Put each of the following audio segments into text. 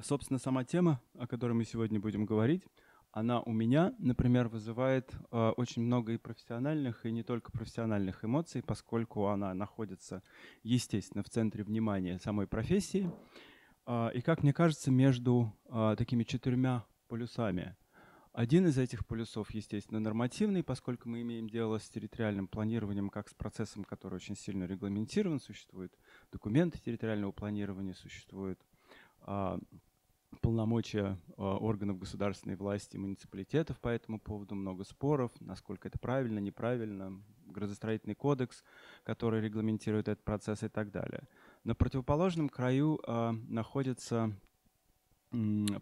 Собственно, сама тема, о которой мы сегодня будем говорить, она у меня, например, вызывает э, очень много и профессиональных, и не только профессиональных эмоций, поскольку она находится, естественно, в центре внимания самой профессии. Э, и, как мне кажется, между э, такими четырьмя полюсами. Один из этих полюсов, естественно, нормативный, поскольку мы имеем дело с территориальным планированием как с процессом, который очень сильно регламентирован, существуют документы территориального планирования, существуют полномочия а, органов государственной власти муниципалитетов по этому поводу, много споров, насколько это правильно, неправильно, градостроительный кодекс, который регламентирует этот процесс и так далее. На противоположном краю э, находится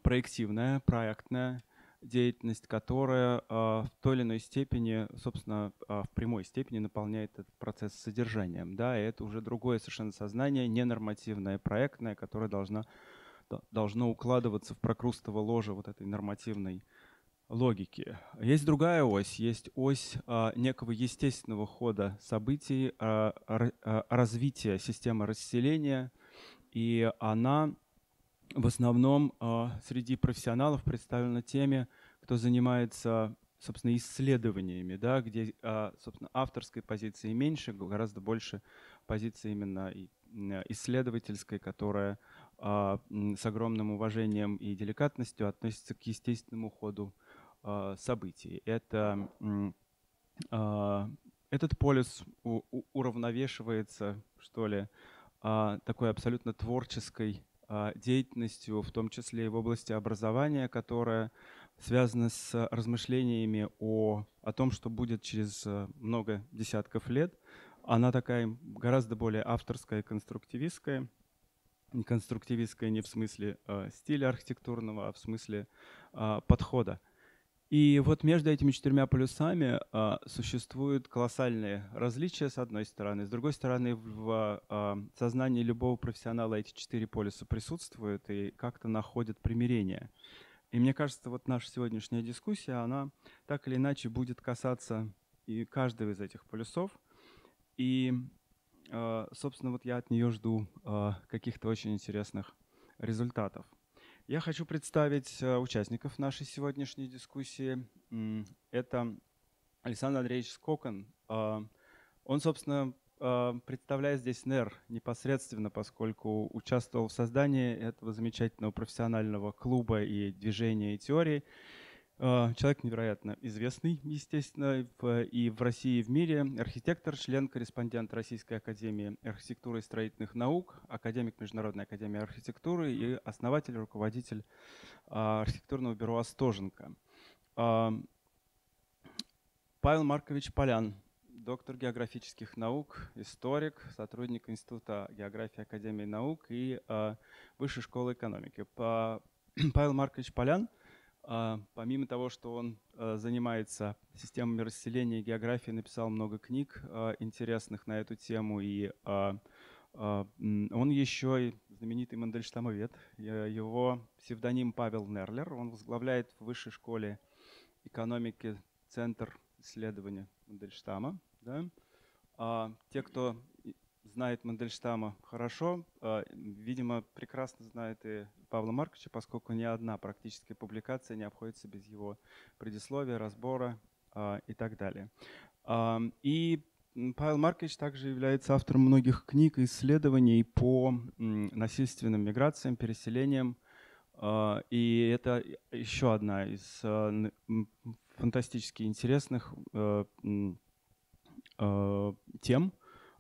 проективная, проектная деятельность, которая э, в той или иной степени, собственно, в прямой степени наполняет этот процесс содержанием. Да, и это уже другое совершенно сознание, ненормативное, проектное, которое должно должно укладываться в прокрустово ложе вот этой нормативной логики. Есть другая ось, есть ось а, некого естественного хода событий, а, а, развития системы расселения, и она в основном а, среди профессионалов представлена теми, кто занимается собственно, исследованиями, да, где, а, собственно, авторской позиции меньше, гораздо больше позиции именно исследовательской, которая с огромным уважением и деликатностью относится к естественному ходу а, событий. Это, а, этот полюс уравновешивается, что ли, такой абсолютно творческой деятельностью, в том числе и в области образования, которая связана с размышлениями о, о том, что будет через много десятков лет. Она такая гораздо более авторская и конструктивистская конструктивистская не в смысле э, стиля архитектурного, а в смысле э, подхода. И вот между этими четырьмя полюсами э, существуют колоссальные различия, с одной стороны. С другой стороны, в э, сознании любого профессионала эти четыре полюса присутствуют и как-то находят примирение. И мне кажется, вот наша сегодняшняя дискуссия, она так или иначе будет касаться и каждого из этих полюсов. И собственно, вот я от нее жду э, каких-то очень интересных результатов. Я хочу представить э, участников нашей сегодняшней дискуссии. Это Александр Андреевич Скокон. Он, собственно, представляет здесь НЕР непосредственно, поскольку участвовал в создании этого замечательного профессионального клуба и движения и теории. А, человек невероятно известный, естественно, и в России, и в мире. Архитектор, член-корреспондент Российской Академии архитектуры и строительных наук, академик Международной Академии архитектуры и основатель, руководитель а, архитектурного бюро «Остоженко». А, Павел Маркович Полян, доктор географических наук, историк, сотрудник Института географии Академии наук и Высшей школы экономики. Павел Маркович Полян – помимо того, что он а, занимается системами расселения и географии, написал много книг а, интересных на эту тему, и он еще и знаменитый Мандельштамовед. Его псевдоним Павел Нерлер. Он возглавляет в высшей школе экономики Центр исследования Мандельштама. Да? Те, кто знает Мандельштама хорошо, а, видимо, прекрасно знает и Павла Марковича, поскольку ни одна практическая публикация не обходится без его предисловия, разбора а, и так далее. А, и Павел Маркович также является автором многих книг и исследований по насильственным миграциям, переселениям. И это еще одна из фантастически интересных тем, а,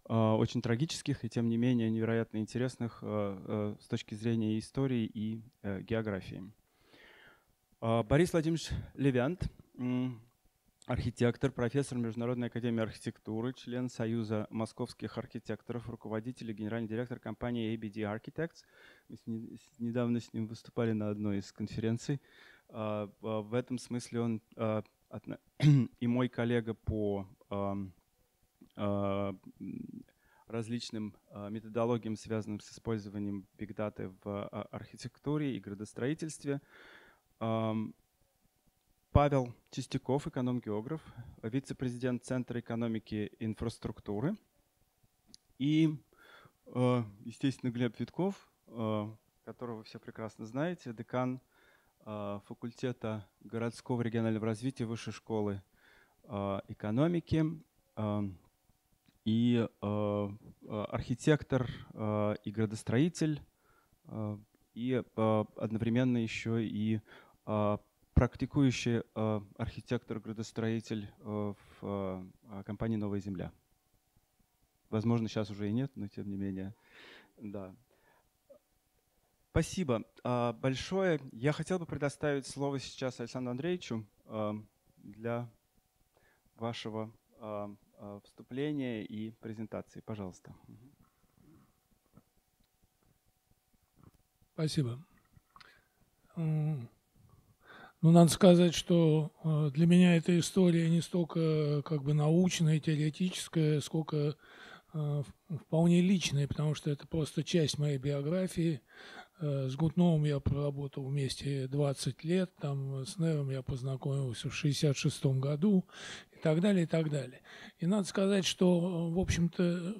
очень трагических и тем не менее невероятно интересных а, а, с точки зрения истории и э, географии. Борис Владимирович Левянт, архитектор, профессор Международной академии архитектуры, член Союза московских архитекторов, руководитель и генеральный директор компании ABD Architects. Мы недавно с ним выступали на одной из конференций. В этом смысле он и мой коллега по а, различным а, методологиям, связанным с использованием Data в а, архитектуре и градостроительстве. Павел Чистяков, эконом-географ, вице-президент Центра экономики и инфраструктуры. И, естественно, Глеб Витков, которого вы все прекрасно знаете, декан факультета городского регионального развития Высшей школы экономики и э, архитектор э, и градостроитель, э, и э, одновременно еще и э, практикующий э, архитектор-градостроитель э, в э, компании «Новая земля». Возможно, сейчас уже и нет, но тем не менее. Да. Спасибо а, большое. Я хотел бы предоставить слово сейчас Александру Андреевичу а, для вашего а, вступления и презентации. Пожалуйста. Спасибо. Ну, надо сказать, что для меня эта история не столько как бы научная, теоретическая, сколько Э, вполне личные, потому что это просто часть моей биографии. Э, с Гутновым я проработал вместе 20 лет, там с Невом я познакомился в 66 году и так далее, и так далее. И надо сказать, что, в общем-то,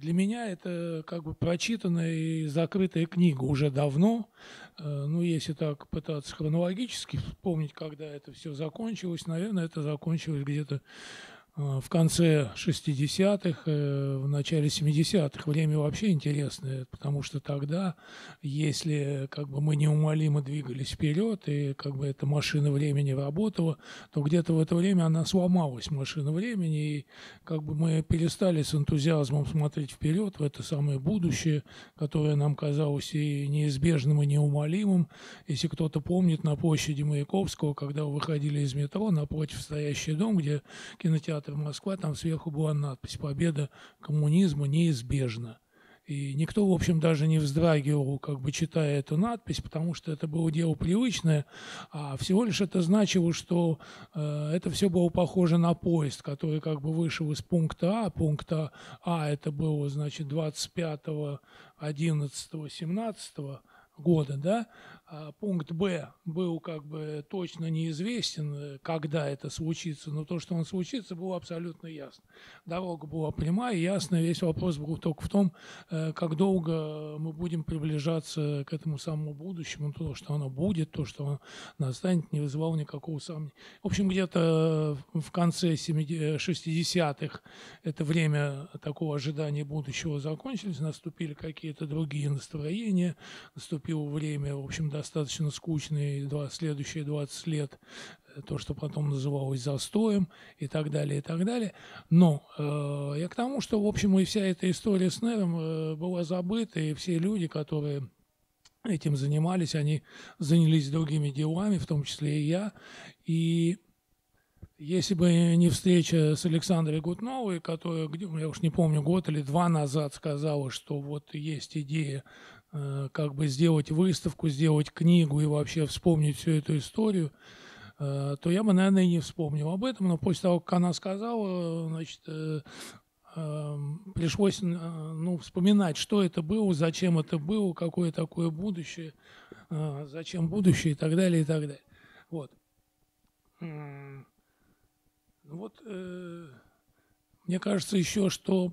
для меня это как бы прочитанная и закрытая книга уже давно. Э, ну, если так пытаться хронологически вспомнить, когда это все закончилось, наверное, это закончилось где-то Э, в конце 60-х, э, в начале 70-х время вообще интересное, потому что тогда, если как бы мы неумолимо двигались вперед, и как бы эта машина времени работала, то где-то в это время она сломалась, машина времени, и как бы мы перестали с энтузиазмом смотреть вперед в это самое будущее, которое нам казалось и неизбежным, и неумолимым. Если кто-то помнит, на площади Маяковского, когда вы выходили из метро, напротив стоящий дом, где кинотеатр театр Москва, там сверху была надпись «Победа коммунизма неизбежна». И никто, в общем, даже не вздрагивал, как бы читая эту надпись, потому что это было дело привычное, а всего лишь это значило, что э, это все было похоже на поезд, который как бы вышел из пункта А. Пункта А это было, значит, 25, 11, 17 года, да, пункт Б был как бы точно неизвестен, когда это случится, но то, что он случится, было абсолютно ясно. Дорога была прямая, ясная, весь вопрос был только в том, э, как долго мы будем приближаться к этому самому будущему, то, что оно будет, то, что оно настанет, не вызывало никакого сомнения. В общем, где-то в конце 60-х это время такого ожидания будущего закончилось, наступили какие-то другие настроения, наступило время, в общем, достаточно скучные два, следующие 20 лет, э, то, что потом называлось застоем и так далее, и так далее. Но э, я к тому, что, в общем, и вся эта история с Нером э, была забыта, и все люди, которые этим занимались, они занялись другими делами, в том числе и я. И если бы не встреча с Александрой Гутновой, которая, я уж не помню, год или два назад сказала, что вот есть идея как бы сделать выставку, сделать книгу и вообще вспомнить всю эту историю, э, то я бы, наверное, и не вспомнил об этом. Но после того, как она сказала, значит, э, пришлось ну, вспоминать, что это было, зачем это было, какое такое будущее, зачем будущее и так далее, и так далее. Вот. Вот, мне кажется еще, что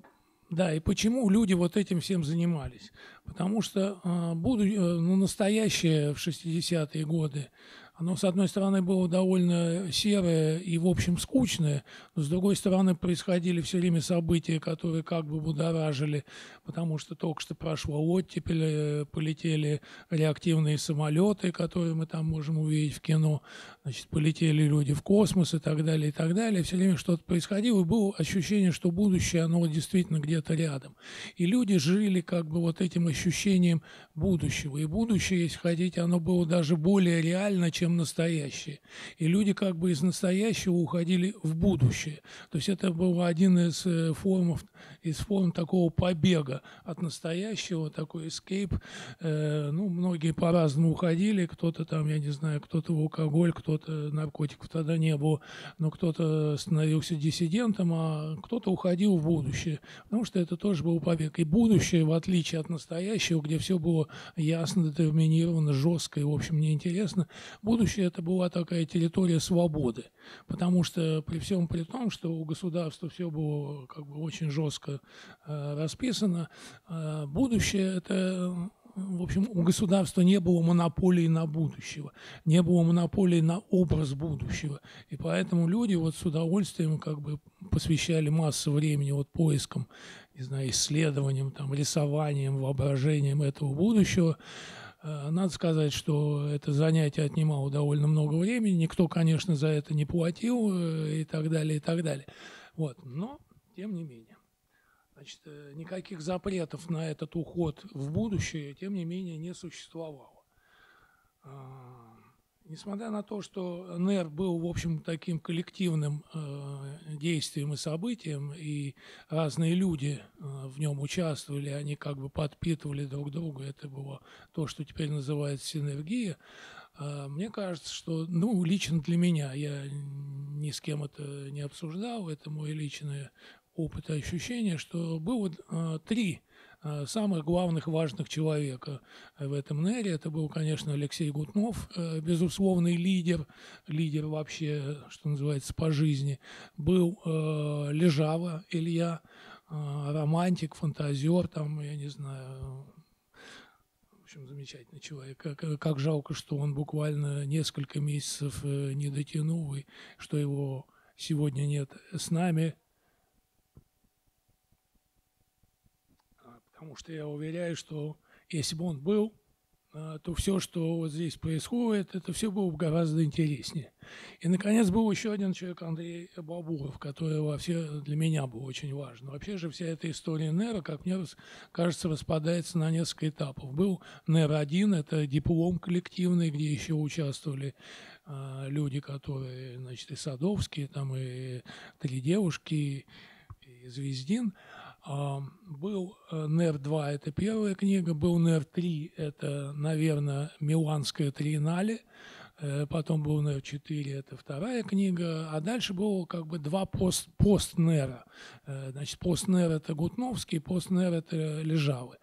да, и почему люди вот этим всем занимались? Потому что э, буду, э, ну, настоящее в 60-е годы оно, с одной стороны, было довольно серое и, в общем, скучное, но, с другой стороны, происходили все время события, которые как бы будоражили, потому что только что прошло оттепель, э, полетели реактивные самолеты, которые мы там можем увидеть в кино, значит, полетели люди в космос и так далее, и так далее. Все время что-то происходило, и было ощущение, что будущее, оно действительно где-то рядом. И люди жили как бы вот этим ощущением будущего. И будущее, если хотите, оно было даже более реально, чем чем настоящее. И люди как бы из настоящего уходили в будущее. То есть это был один из э, формов, из форм такого побега от настоящего, такой escape. Э, ну, многие по-разному уходили, кто-то там, я не знаю, кто-то в алкоголь, кто-то наркотиков тогда не было, но кто-то становился диссидентом, а кто-то уходил в будущее, потому что это тоже был побег. И будущее, в отличие от настоящего, где все было ясно, детерминировано, жестко и, в общем, неинтересно, будущее это была такая территория свободы, потому что при всем при том, что у государства все было как бы очень жестко э, расписано, э, будущее это в общем, у государства не было монополии на будущего, не было монополии на образ будущего. И поэтому люди вот с удовольствием как бы посвящали массу времени вот поискам, не знаю, исследованиям, там, рисованием, воображением этого будущего. Э, надо сказать, что это занятие отнимало довольно много времени. Никто, конечно, за это не платил э, и так далее, и так далее. Вот. Но, тем не менее. Значит, э, никаких запретов на этот уход в будущее, тем не менее, не существовало. Несмотря на то, что НЭР был, в общем, таким коллективным э, действием и событием, и разные люди э, в нем участвовали, они как бы подпитывали друг друга, это было то, что теперь называется синергия, э, мне кажется, что, ну, лично для меня, я ни с кем это не обсуждал, это мой личный опыт и ощущение, что было э, три самых главных важных человека в этом НЭРе. Это был, конечно, Алексей Гутнов, э, безусловный лидер, лидер вообще, что называется, по жизни. Был э, Лежава Илья, э, романтик, фантазер, там, я не знаю, в общем, замечательный человек. Как, как жалко, что он буквально несколько месяцев э, не дотянул, и что его сегодня нет с нами. Потому что я уверяю, что если бы он был, а, то все, что вот здесь происходит, это все было бы гораздо интереснее. И, наконец, был еще один человек, Андрей Бабуров, который вообще для меня был очень важен. Вообще же вся эта история НЭРа, как мне кажется, распадается на несколько этапов. Был НЭР-1, это диплом коллективный, где еще участвовали э, люди, которые, значит, и Садовские, там и три девушки, и Звездин. Был э, НЕР-2, это первая книга, был НЕР-3, это, наверное, Миланская триеннале, э, потом был НЕР-4, это вторая книга, а дальше было как бы два пост, пост-НЕРа. Э, значит, пост-НЕР это Гутновский, пост-НЕР это Лежавы.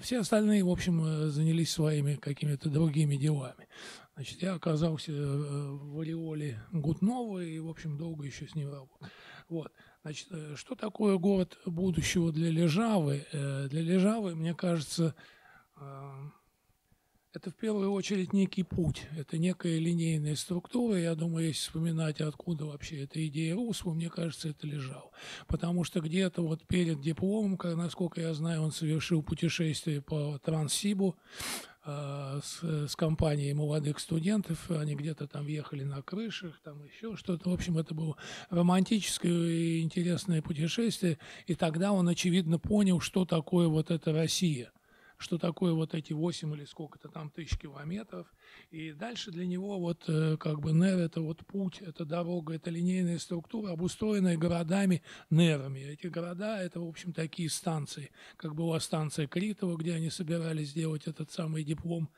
Все остальные, в общем, занялись своими какими-то другими делами. Значит, я оказался в ореоле Гутнова и, в общем, долго еще с ним работал. Вот. Значит, э, что такое город будущего для Лежавы? Э, для Лежавы, мне кажется, э, это в первую очередь некий путь, это некая линейная структура. Я думаю, если вспоминать, откуда вообще эта идея русла, мне кажется, это лежало. Потому что где-то вот перед дипломом, насколько я знаю, он совершил путешествие по Транссибу, с, с компанией молодых студентов, они где-то там ехали на крышах, там еще что-то. В общем, это было романтическое и интересное путешествие. И тогда он, очевидно, понял, что такое вот эта Россия – что такое вот эти 8 или сколько-то там тысяч километров. И дальше для него вот э, как бы НЕР – это вот путь, это дорога, это линейная структура, обустроенная городами НЕРами. Эти города – это, в общем, такие станции, как была станция Критова, где они собирались сделать этот самый диплом.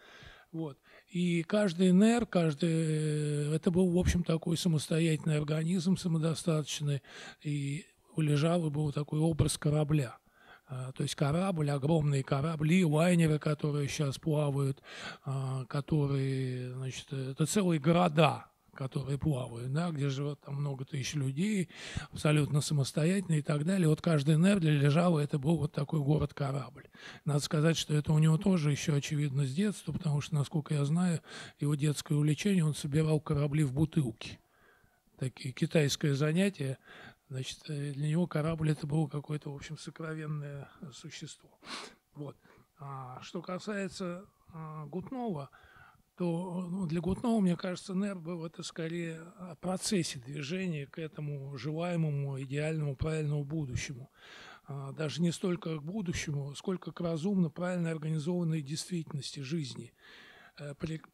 Вот. И каждый НЕР, каждый, э, это был, в общем, такой самостоятельный организм, самодостаточный. И у Лежавы был такой образ корабля – то есть корабль, огромные корабли, лайнеры, которые сейчас плавают, а, которые, значит, это целые города, которые плавают, да, где живет там много тысяч людей, абсолютно самостоятельно и так далее. Вот каждый НЭР для Лежава это был вот такой город-корабль. Надо сказать, что это у него тоже еще очевидно с детства, потому что, насколько я знаю, его детское увлечение, он собирал корабли в бутылки. Такие китайское занятие, Значит, э, для него корабль это было какое-то, в общем, сокровенное существо. Вот. А что касается а, Гутнова, то ну, для Гутнова, мне кажется, НЭР был это скорее о процессе движения к этому желаемому, идеальному, правильному будущему. А, даже не столько к будущему, сколько к разумно, правильно организованной действительности жизни – Э,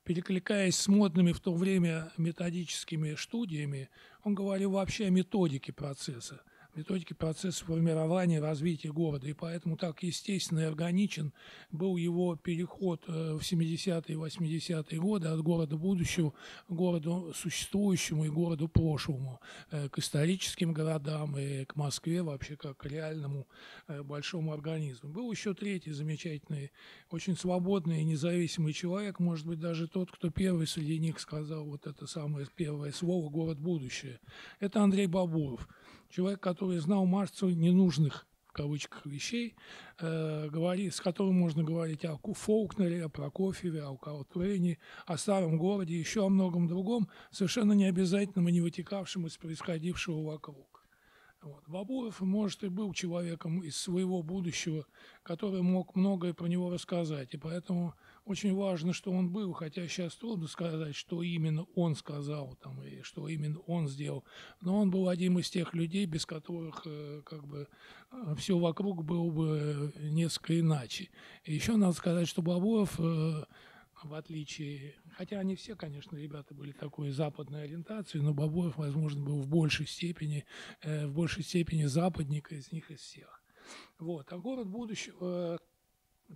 перекликаясь с модными в то время методическими студиями, он говорил вообще о методике процесса методики процесса формирования и развития города. И поэтому так естественно и органичен был его переход э, в 70-е и 80-е годы от города будущего к городу существующему и городу прошлому, э, к историческим городам и к Москве вообще как к реальному э, большому организму. Был еще третий замечательный, очень свободный и независимый человек, может быть, даже тот, кто первый среди них сказал вот это самое первое слово «город будущее». Это Андрей Бабуров – человек, который знал массу ненужных в кавычках вещей, э, говори, с которым можно говорить о Фолкнере, о Прокофьеве, о Каутвейне, о старом городе, еще о многом другом, совершенно не обязательном и не вытекавшем из происходившего вокруг. Вот. Бабуров, может, и был человеком из своего будущего, который мог многое про него рассказать. И поэтому очень важно, что он был, хотя сейчас трудно сказать, что именно он сказал там, и что именно он сделал. Но он был одним из тех людей, без которых э, как бы э, все вокруг было бы несколько иначе. И еще надо сказать, что Бабуров э, в отличие, хотя они все, конечно, ребята были такой западной ориентации, но Бабоев, возможно, был в большей степени, э, в большей степени западник из них из всех. Вот. А город будущего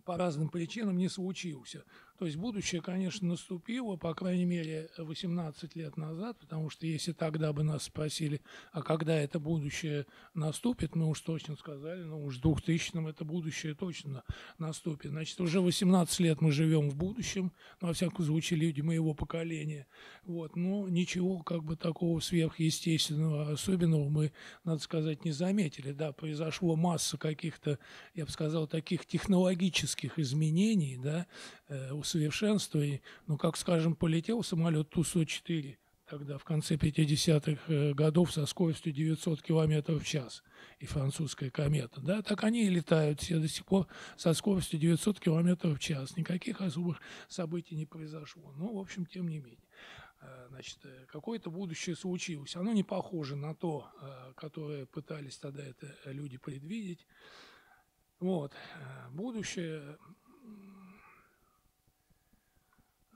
по разным причинам не случился. То есть будущее, конечно, наступило, по крайней мере, 18 лет назад, потому что если тогда бы нас спросили, а когда это будущее наступит, мы уж точно сказали, ну уж в 2000-м это будущее точно наступит. Значит, уже 18 лет мы живем в будущем, ну, во всяком случае, люди моего поколения. Вот, но ничего как бы такого сверхъестественного, особенного мы, надо сказать, не заметили. Да, произошло масса каких-то, я бы сказал, таких технологических изменений, да, э, усовершенствований. Ну, как, скажем, полетел самолет Ту-104 тогда в конце 50-х э, годов со скоростью 900 км в час и французская комета. Да, так они и летают все до сих пор со скоростью 900 км в час. Никаких особых событий не произошло. Но, в общем, тем не менее. Э, значит, э, какое-то будущее случилось. Оно не похоже на то, которое пытались тогда это люди предвидеть. Вот. Будущее Э,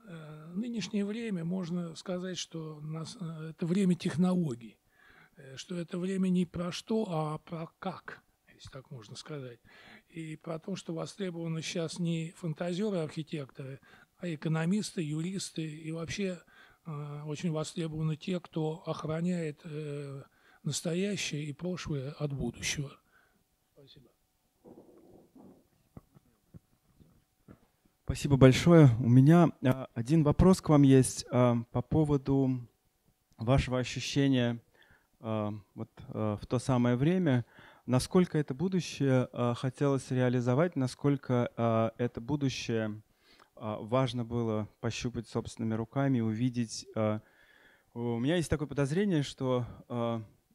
нынешнее время, можно сказать, что нас, э, это время технологий, э, что это время не про что, а про как, если так можно сказать. И про то, что востребованы сейчас не фантазеры-архитекторы, а экономисты, юристы и вообще очень востребованы те, кто охраняет настоящее и прошлое от будущего. Спасибо. Спасибо большое. У меня а, один вопрос к вам есть а, по поводу вашего ощущения а, вот, в то самое время, насколько это будущее хотелось реализовать, насколько это будущее важно было пощупать собственными руками, увидеть. У меня есть такое подозрение, что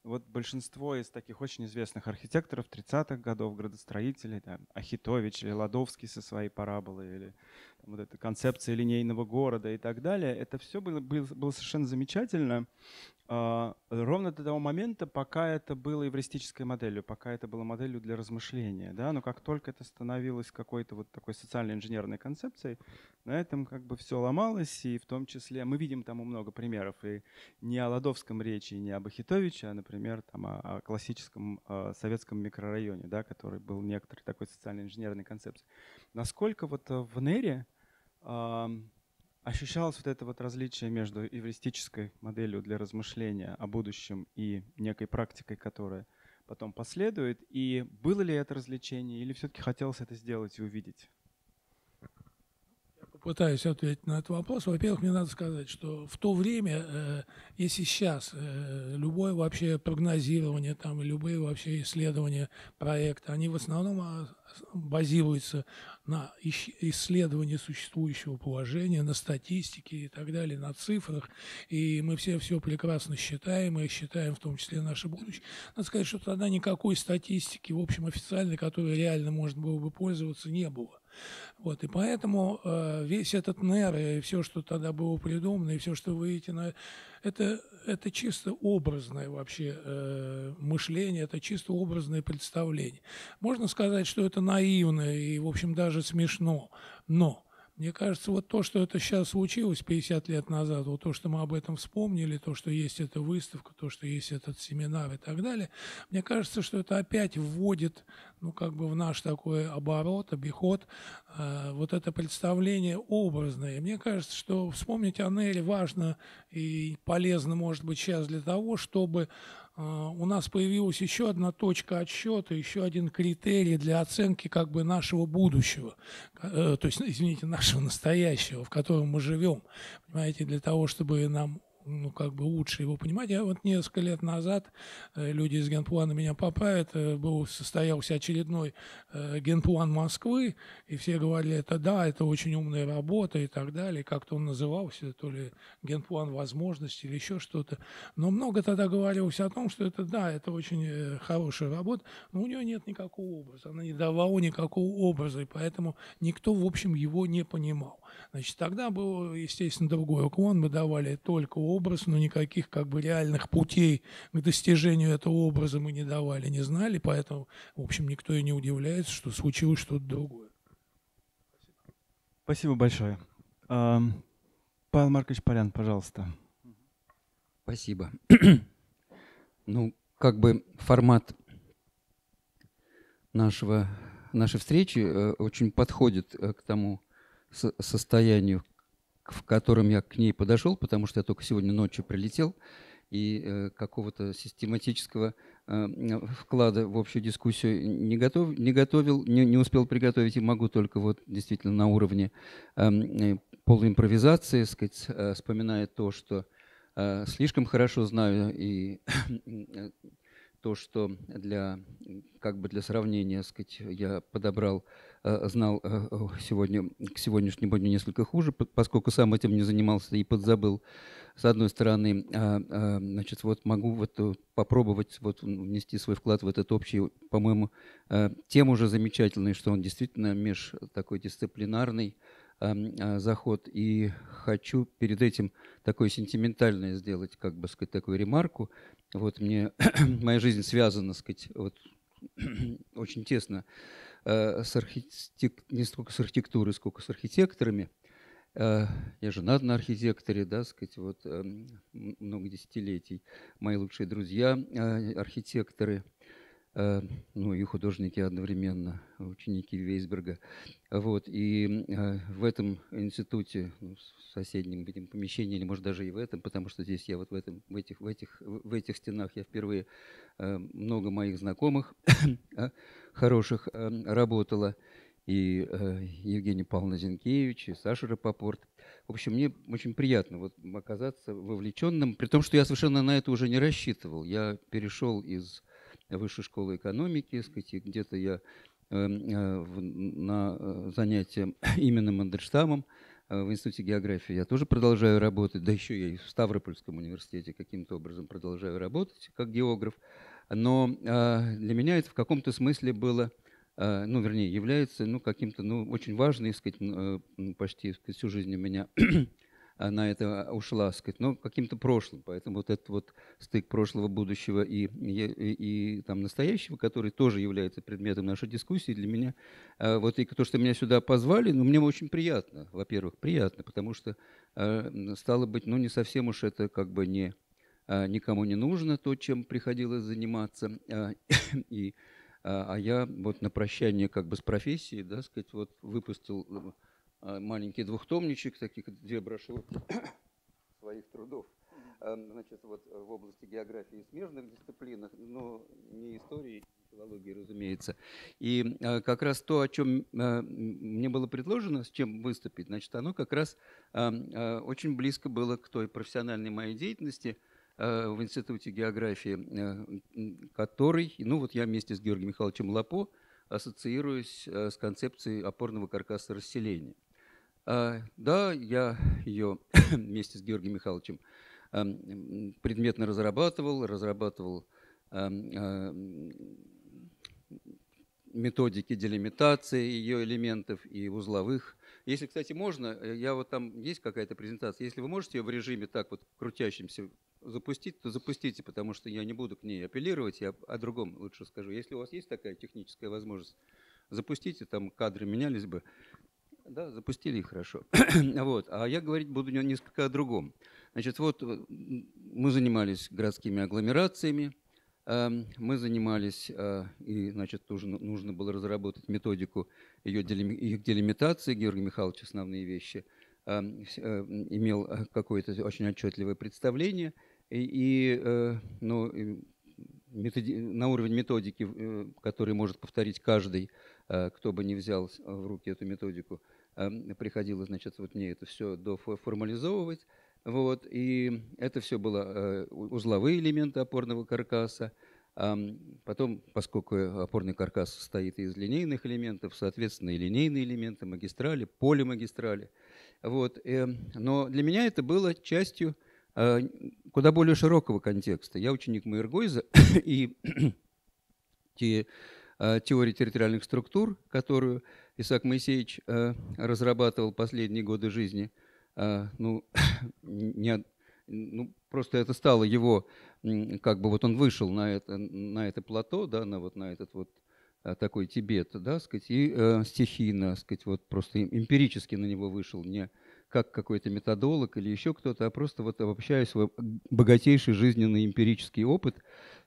вот большинство из таких очень известных архитекторов 30-х годов, градостроителей, там, Ахитович или Ладовский со своей параболой, или вот эта концепция линейного города и так далее, это все было, было, было совершенно замечательно. А, ровно до того момента, пока это было эвристической моделью, пока это было моделью для размышления. Да? Но как только это становилось какой-то вот такой социально-инженерной концепцией, на этом как бы все ломалось, и в том числе мы видим тому много примеров, и не о Ладовском речи, не об Ахитовиче, а, например, там, о, классическом о советском микрорайоне, да, который был некоторой такой социально-инженерной концепцией. Насколько вот в НЭРе ощущалось вот это вот различие между эвристической моделью для размышления о будущем и некой практикой, которая потом последует, и было ли это развлечение, или все-таки хотелось это сделать и увидеть? Я попытаюсь ответить на этот вопрос. Во-первых, мне надо сказать, что в то время, э, если сейчас э, любое вообще прогнозирование, там, любые вообще исследования проекта, они в основном а, базируются на исследовании существующего положения, на статистике и так далее, на цифрах. И мы все все прекрасно считаем, и считаем в том числе наше будущее. Надо сказать, что тогда никакой статистики, в общем, официальной, которой реально можно было бы пользоваться, не было. Вот, и поэтому э, весь этот НЭР и все, что тогда было придумано, и все, что вы видите, на, это, это чисто образное вообще э, мышление, это чисто образное представление. Можно сказать, что это наивно и, в общем, даже смешно, но мне кажется, вот то, что это сейчас случилось 50 лет назад, вот то, что мы об этом вспомнили, то, что есть эта выставка, то, что есть этот семинар и так далее, мне кажется, что это опять вводит, ну, как бы в наш такой оборот, обиход, э, вот это представление образное. мне кажется, что вспомнить о Неле важно и полезно, может быть, сейчас для того, чтобы у нас появилась еще одна точка отсчета, еще один критерий для оценки как бы нашего будущего, э, то есть, извините, нашего настоящего, в котором мы живем. Понимаете, для того, чтобы нам ну, как бы лучше его понимать. Я вот несколько лет назад, э, люди из генплана меня поправят, э, был, состоялся очередной э, генплан Москвы, и все говорили, это да, это очень умная работа и так далее. Как-то он назывался, то ли генплан возможностей или еще что-то. Но много тогда говорилось о том, что это да, это очень хорошая работа, но у нее нет никакого образа. Она не давала никакого образа, и поэтому никто, в общем, его не понимал. Значит, тогда был, естественно, другой уклон. Мы давали только образ, но никаких как бы реальных путей к достижению этого образа мы не давали, не знали, поэтому, в общем, никто и не удивляется, что случилось что-то другое. Спасибо большое. Павел Маркович Полян, пожалуйста. Спасибо. ну, как бы формат нашего, нашей встречи э, очень подходит э, к тому состоянию, в котором я к ней подошел, потому что я только сегодня ночью прилетел, и э, какого-то систематического э, вклада в общую дискуссию не, готов, не готовил, не, не успел приготовить, и могу только вот действительно на уровне эм, э, полуимпровизации, сказать, э, вспоминая то, что слишком хорошо знаю, и то, что для, как бы для сравнения, сказать, я подобрал знал э, сегодня, к сегодняшнему дню несколько хуже, поскольку сам этим не занимался и подзабыл. С одной стороны, а, а, значит, вот могу вот попробовать вот внести свой вклад в этот общий, по-моему, э, тем уже замечательный, что он действительно меж такой дисциплинарный заход. И хочу перед этим такое сентиментальное сделать, как бы сказать, такую ремарку. Вот мне моя жизнь связана, сказать, вот очень тесно Э, с архитек... не столько с архитектурой, сколько с архитекторами. Э, я женат на архитекторе, да, сказать, вот эм, много десятилетий. Мои лучшие друзья э, архитекторы – Э, ну и художники одновременно, ученики Вейсберга. Вот, и э, в этом институте, ну, в соседнем этом помещении, или может даже и в этом, потому что здесь я вот в, этом, в, этих, в, этих, в этих стенах я впервые э, много моих знакомых хороших работало, и Евгений Павловна Зинкевич, и Саша Рапопорт. В общем, мне очень приятно вот оказаться вовлеченным, при том, что я совершенно на это уже не рассчитывал. Я перешел из высшей школы экономики, сказать, где-то я эм, э, на э, занятия именно Мандельштамом э, в Институте географии я тоже продолжаю работать, да еще я и в Ставропольском университете каким-то образом продолжаю работать как географ. Но для меня это в каком-то смысле было, ну, вернее, является ну, каким-то ну, очень важным, сказать, почти сказать, всю жизнь у меня на это ушла, сказать, но каким-то прошлым. Поэтому вот этот вот стык прошлого, будущего и, и, и там настоящего, который тоже является предметом нашей дискуссии, для меня, э, вот и то, что меня сюда позвали, ну, мне очень приятно, во-первых, приятно, потому что, э, стало быть, ну, не совсем уж это как бы не, э, никому не нужно, то, чем приходилось заниматься, и а я вот на прощание как бы с профессией, да, сказать, вот выпустил а, маленький двухтомничек, таких две брошюрки своих трудов. Значит, вот в области географии и смежных дисциплинах, но не истории, не филологии, разумеется. И как раз то, о чем мне было предложено, с чем выступить, значит, оно как раз очень близко было к той профессиональной моей деятельности, в Институте географии, который, ну вот я вместе с Георгием Михайловичем Лапо ассоциируюсь с концепцией опорного каркаса расселения. А, да, я ее вместе с Георгием Михайловичем предметно разрабатывал, разрабатывал методики делимитации ее элементов и узловых. Если, кстати, можно, э, я вот там есть какая-то презентация, если вы можете ее в режиме так вот крутящимся запустить, то запустите, потому что я не буду к ней апеллировать, я о другом лучше скажу. Если у вас есть такая техническая возможность, запустите, там кадры менялись бы. Да, запустили их хорошо. вот. А я говорить буду несколько о другом. Значит, вот э, мы занимались городскими агломерациями, эм, мы занимались, э, и, значит, тоже нужно было разработать методику ее делимитации. Георгий Михайлович основные вещи эм, э, имел какое-то очень отчетливое представление. И, и ну, методи, на уровень методики, который может повторить каждый, кто бы не взял в руки эту методику – приходилось, значит, вот мне это все доформализовывать. Вот, и это все было узловые элементы опорного каркаса. Потом, поскольку опорный каркас состоит из линейных элементов, соответственно, и линейные элементы, магистрали, полимагистрали. Вот. Эм, но для меня это было частью а, куда более широкого контекста. Я ученик Майергойза, и те теории территориальных структур, которую Исаак Моисеевич а, разрабатывал последние годы жизни, ну, не, ну, просто это стало его, как бы вот он вышел на это, на это плато, да, на вот на этот вот а, такой Тибет, да, сказать, и э, стихийно, сказать, вот просто эмпирически на него вышел, не как какой-то методолог или еще кто-то, а просто вот обобщая свой богатейший жизненный эмпирический опыт,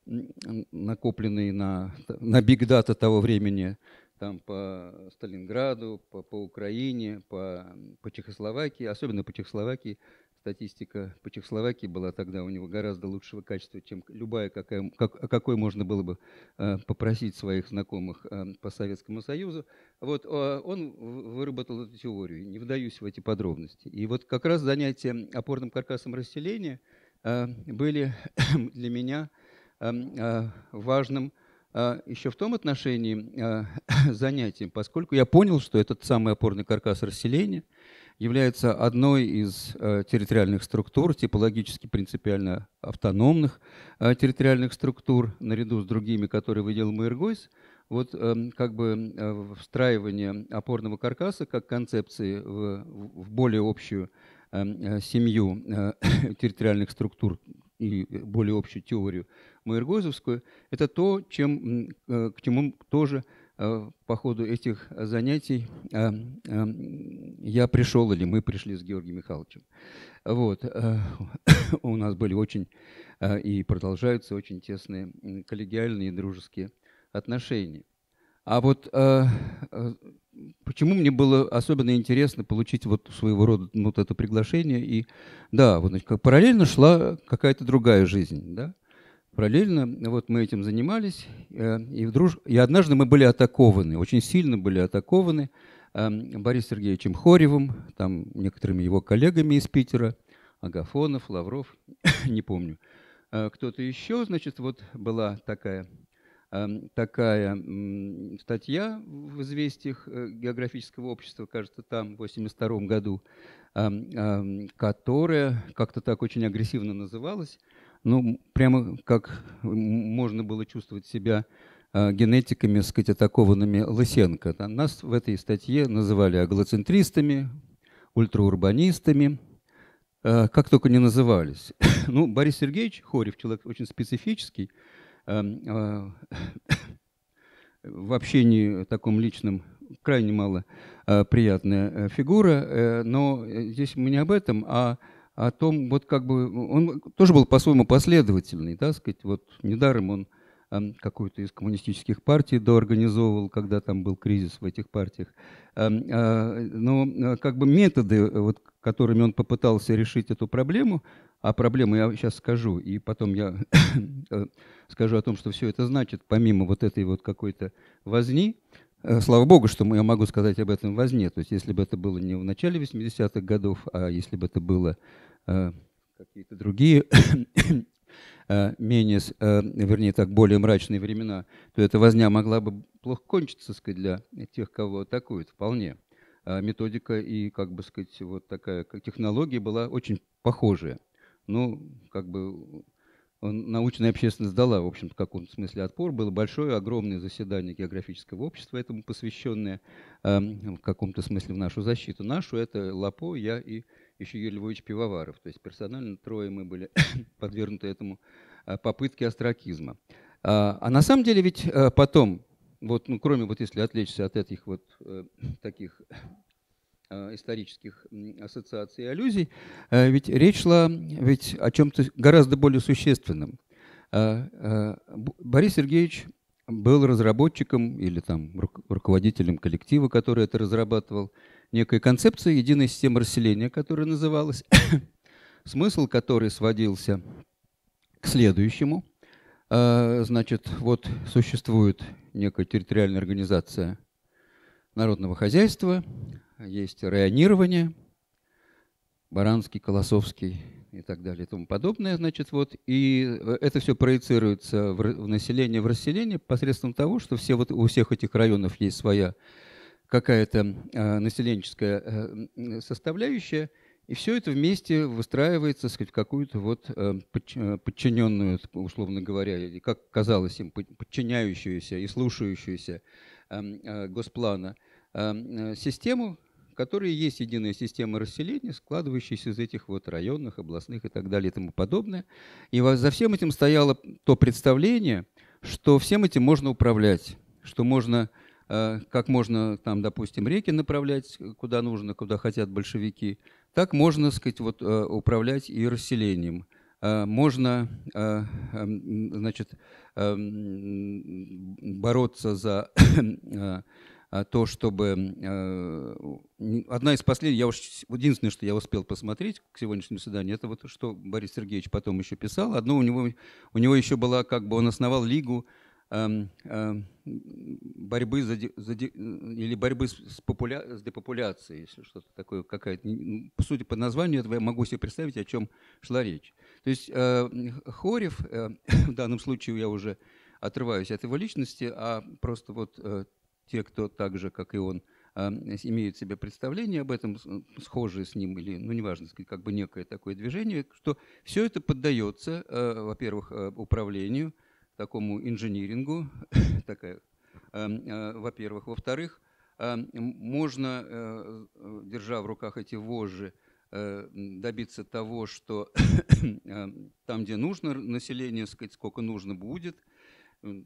накопленный на, на биг-дата того времени, там по Сталинграду, по, по Украине, по, по Чехословакии, особенно по Чехословакии, статистика по Чехословакии была тогда у него гораздо лучшего качества, чем любая, какая, как, какой можно было бы э, попросить своих знакомых э, по Советскому Союзу. Вот э, он выработал эту теорию, не вдаюсь в эти подробности. И вот как раз занятия опорным каркасом расселения э, были для меня э, э, важным еще в том отношении э, занятием, поскольку я понял, что этот самый опорный каркас расселения – является одной из э, территориальных структур, типологически принципиально автономных территориальных структур, наряду с другими, которые выделил Майергойс. Вот как бы встраивание опорного каркаса как концепции в, в более общую семью территориальных структур и более общую теорию Майергойзовскую, это то, чем, э, к чему тоже Э, по ходу этих занятий э, э, я пришел или мы пришли с Георгием Михайловичем. Вот. У нас были очень и продолжаются очень тесные коллегиальные и дружеские отношения. А вот почему мне было особенно интересно получить вот своего рода вот это приглашение. И да, вот значит, параллельно шла какая-то другая жизнь, да, параллельно вот мы этим занимались, э, и, вдруг, и однажды мы были атакованы, очень сильно были атакованы эм, Борисом Сергеевичем Хоревым, там некоторыми его коллегами из Питера, Агафонов, Лавров, не помню, э, кто-то еще, значит, вот была такая такая статья в «Известиях э, географического общества», кажется, там, в 1982 году, которая как-то так очень агрессивно называлась ну, прямо как можно было чувствовать себя э, генетиками, сказать, атакованными Лысенко. Нас в этой статье называли аглоцентристами, ультраурбанистами, э, как только не назывались. ну, Борис Сергеевич Хорев, человек очень специфический, в общении таком личном крайне мало э, приятная э, фигура, но здесь мы не об этом, а о том, вот как бы, он тоже был по-своему последовательный, да, сказать, вот недаром он какую-то из коммунистических партий доорганизовывал, когда там был кризис в этих партиях. А, но как бы методы, вот, которыми он попытался решить эту проблему, а проблему я сейчас скажу, и потом я э, скажу о том, что все это значит, помимо вот этой вот какой-то возни, э, Слава богу, что я могу сказать об этом возне. То есть, если бы это было не в начале 80-х годов, а если бы это было Э, какие-то другие э, менее, вернее так, более мрачные времена, то эта возня могла бы плохо кончиться, сказать, для тех, кого атакуют, вполне. А методика и, как бы сказать, вот такая технология была очень похожая. Ну, как бы научная общественность дала, в общем в каком-то смысле отпор. Было большое, огромное заседание географического общества, этому посвященное в каком-то смысле в нашу защиту. Нашу это Лапо, я и еще Юрий Львович Пивоваров. То есть персонально трое мы были подвергнуты этому а, попытке астракизма. А, а на самом деле ведь а, потом, вот, ну, кроме вот если отвлечься от этих вот э, таких исторических ассоциаций и аллюзий, ведь речь шла ведь о чем-то гораздо более существенном. Борис Сергеевич был разработчиком или там руководителем коллектива, который это разрабатывал, некой концепции единой системы расселения, которая называлась, смысл которой сводился к следующему. А, значит, вот существует некая территориальная организация народного хозяйства, есть районирование, Баранский, Колосовский, так далее и тому подобное. Значит, вот, и это все проецируется в население, в расселение посредством того, что все, вот, у всех этих районов есть своя какая-то э, населенческая э, составляющая, и все это вместе выстраивается, сказать, в какую-то вот э, подчиненную, условно говоря, или как казалось им, подчиняющуюся и слушающуюся эм, э, госплана эм, систему, в которой есть единая система расселения, складывающаяся из этих вот районных, областных и так далее и тому подобное. И за всем этим стояло то представление, что всем этим можно управлять, что можно Э, как можно там, допустим, реки направлять куда нужно, куда хотят большевики, так можно, сказать, вот, э, управлять и расселением. Э, можно, эм, значит, эм, бороться за то, чтобы... Одна из последних, я уж единственное, что я успел посмотреть к сегодняшнему заседанию, это вот что Борис Сергеевич потом еще писал. Одно у него, у него еще была, как бы он основал Лигу борьбы за, за, или борьбы с, популя, с депопуляцией, если что-то такое, какая-то, по сути, по названию этого я могу себе представить, о чем шла речь. То есть э, Хорев, э, в данном случае я уже отрываюсь от его личности, а просто вот э, те, кто так же, как и он, э, имеют себе представление об этом, схожие с ним, или, ну, неважно, как бы некое такое движение, что все это поддается, э, во-первых, э, управлению, такому инжинирингу, эм, э, во-первых. Во-вторых, эм, можно, э, держа в руках эти вожжи, э, добиться того, что там, где нужно население, сказать, сколько нужно будет,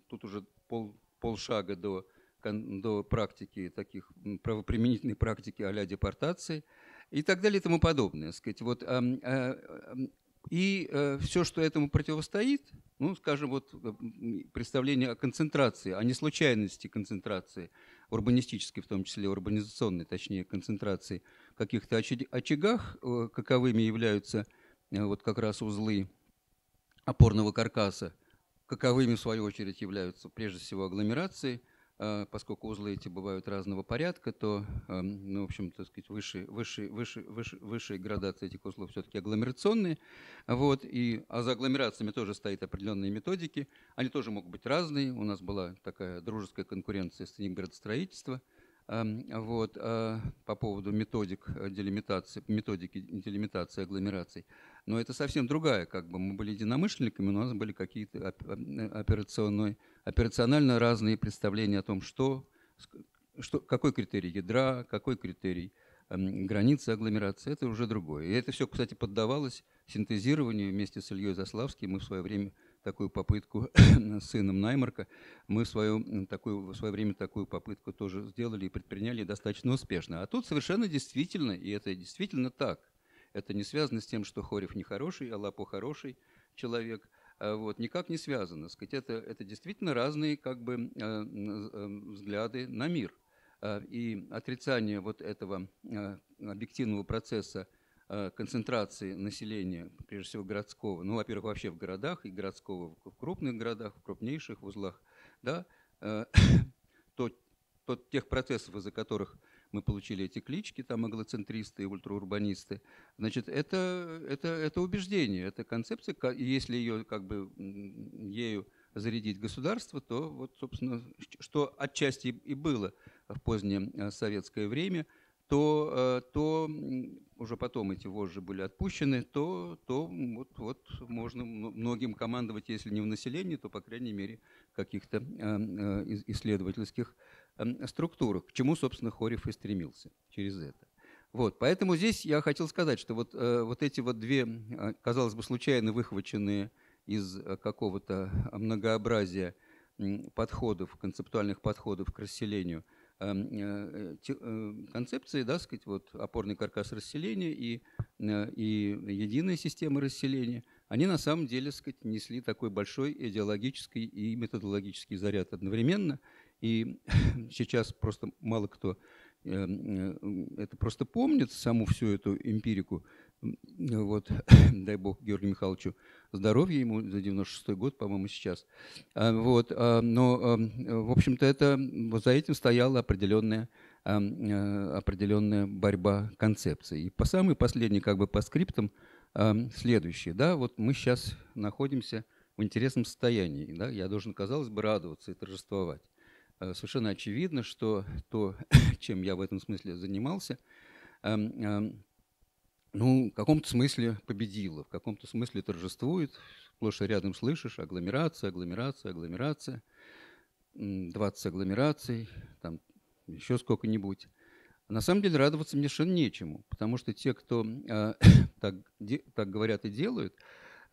тут уже пол, полшага до, до практики, таких правоприменительной практики а депортации и так далее и тому подобное. Сказать. Вот, эм, и э, все, что этому противостоит, ну, скажем, вот э, представление о концентрации, о неслучайности концентрации, урбанистической, в том числе урбанизационной, точнее, концентрации каких-то очагах, э, каковыми являются э, вот как раз узлы опорного каркаса, каковыми, в свою очередь, являются прежде всего агломерации – поскольку узлы эти бывают разного порядка, то, ну, в общем, так сказать, высшие, высшие, высшие, высшие, высшие градации этих узлов все-таки агломерационные. Вот, и, а за агломерациями тоже стоят определенные методики. Они тоже могут быть разные. У нас была такая дружеская конкуренция с градостроительства. Вот, а по поводу методик делимитации, методики делимитации агломераций. Но это совсем другая, как бы мы были единомышленниками, у нас были какие-то операционные операционально разные представления о том, что, что, какой критерий ядра, какой критерий эм, границы агломерации, это уже другое. И это все, кстати, поддавалось синтезированию вместе с Ильей Заславским. Мы в свое время такую попытку с сыном Наймарка, мы в свое, такую, в свое время такую попытку тоже сделали и предприняли достаточно успешно. А тут совершенно действительно, и это действительно так, это не связано с тем, что Хорев нехороший, а Лапо хороший человек – Э, вот, никак не связано. Сказать, это, это действительно разные как бы, э, э, взгляды на мир. И отрицание вот этого объективного процесса концентрации населения, прежде всего городского, ну, во-первых, вообще в городах, и городского в крупных городах, в крупнейших узлах, да, то, то тех процессов, из-за которых мы получили эти клички, там аглоцентристы и ультраурбанисты. Значит, это, это, это убеждение, это концепция, если ее как бы ею зарядить государство, то вот, собственно, что отчасти и было в позднее э, советское время, то, э, то уже потом эти вожжи были отпущены, то, то вот, вот можно многим командовать, если не в населении, то, по крайней мере, каких-то э, исследовательских Эм, структурах, к чему, собственно, Хорев и стремился через это. Вот, поэтому здесь я хотел сказать, что вот, э, вот эти вот две, э, казалось бы, случайно выхваченные из э, какого-то многообразия подходов, концептуальных подходов к расселению эм, концепции, да, сказать, вот опорный каркас расселения и, и единая система расселения, они на самом деле, сказать, несли такой большой идеологический и методологический заряд одновременно – и сейчас просто мало кто э, э, это просто помнит, саму всю эту эмпирику. Вот, дай бог Георгию Михайловичу здоровья ему за 96 год, по-моему, сейчас. А, вот, а, но, а, в общем-то, это, за этим стояла определенная, определенная борьба концепций. И по самой последней, как бы по скриптам, следующее. Да, вот мы сейчас находимся в интересном состоянии. Да? Я должен, казалось бы, радоваться и торжествовать. Э, совершенно очевидно, что то, чем я в этом смысле занимался, ну, в каком-то смысле победило, в каком-то смысле торжествует. Сплошь и рядом слышишь агломерация, агломерация, агломерация, 20 агломераций, там еще сколько-нибудь. На самом деле радоваться мне совершенно нечему, потому что те, кто э, так, так говорят и делают,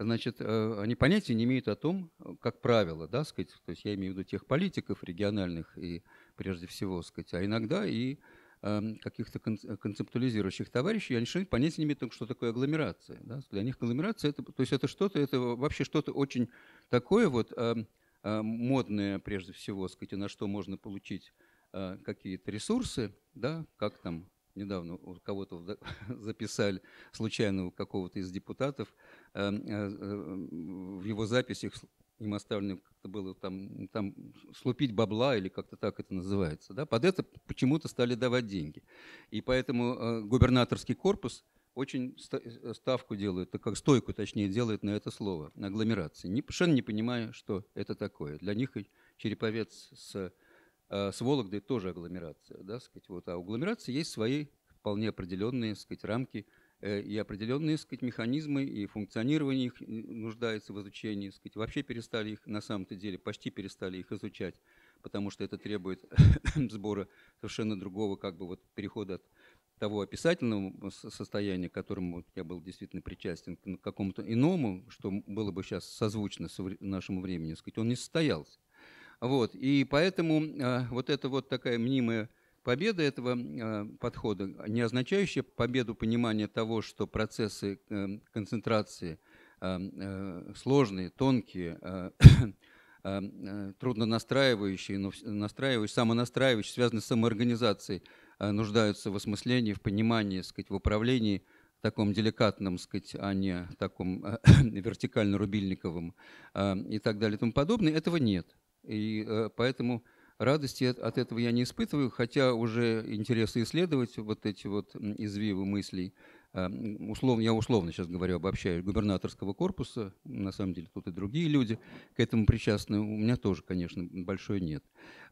значит, э, они понятия не имеют о том, как правило, да, сказать, то есть я имею в виду тех политиков региональных и прежде всего, сказать, а иногда и э, каких-то концептуализирующих товарищей, они совершенно понятия не имеют, что такое агломерация. Да? Для них агломерация, это, то есть это что-то, это вообще что-то очень такое вот э, э, модное, прежде всего, сказать, на что можно получить э, какие-то ресурсы, да, как там недавно у кого-то записали, случайно у какого-то из депутатов, э, э, в его записях им оставлено как-то было там, там слупить бабла или как-то так это называется. Да? Под это почему-то стали давать деньги. И поэтому э, губернаторский корпус очень ставку делает, как стойку, точнее, делает на это слово, на агломерации. Не, совершенно не понимая, что это такое. Для них Череповец с с Вологдой тоже агломерация. Да, сказать, вот. А у агломерации есть свои вполне определенные сказать, рамки э, и определенные сказать, механизмы, и функционирование их нуждается в изучении. Сказать. Вообще перестали их, на самом-то деле, почти перестали их изучать, потому что это требует сбора совершенно другого как бы, вот, перехода от того описательного состояния, к которому я был действительно причастен, к какому-то иному, что было бы сейчас созвучно нашему времени, сказать, он не состоялся. Вот. И поэтому э, вот эта вот такая мнимая победа этого э, подхода, не означающая победу понимания того, что процессы э, концентрации э, э, сложные, тонкие, э, трудно настраивающие, но настраивающие, самонастраивающие, связанные с самоорганизацией, нуждаются в осмыслении, в понимании, сказать, в управлении таком деликатном, сказать, а не таком вертикально-рубильниковом и так далее и тому подобное, этого нет. И э, поэтому радости от этого я не испытываю, хотя уже интересы исследовать вот эти вот извивы мыслей, э, условно, я условно сейчас говорю, обобщаю, губернаторского корпуса, на самом деле тут и другие люди к этому причастны, у меня тоже, конечно, большой нет.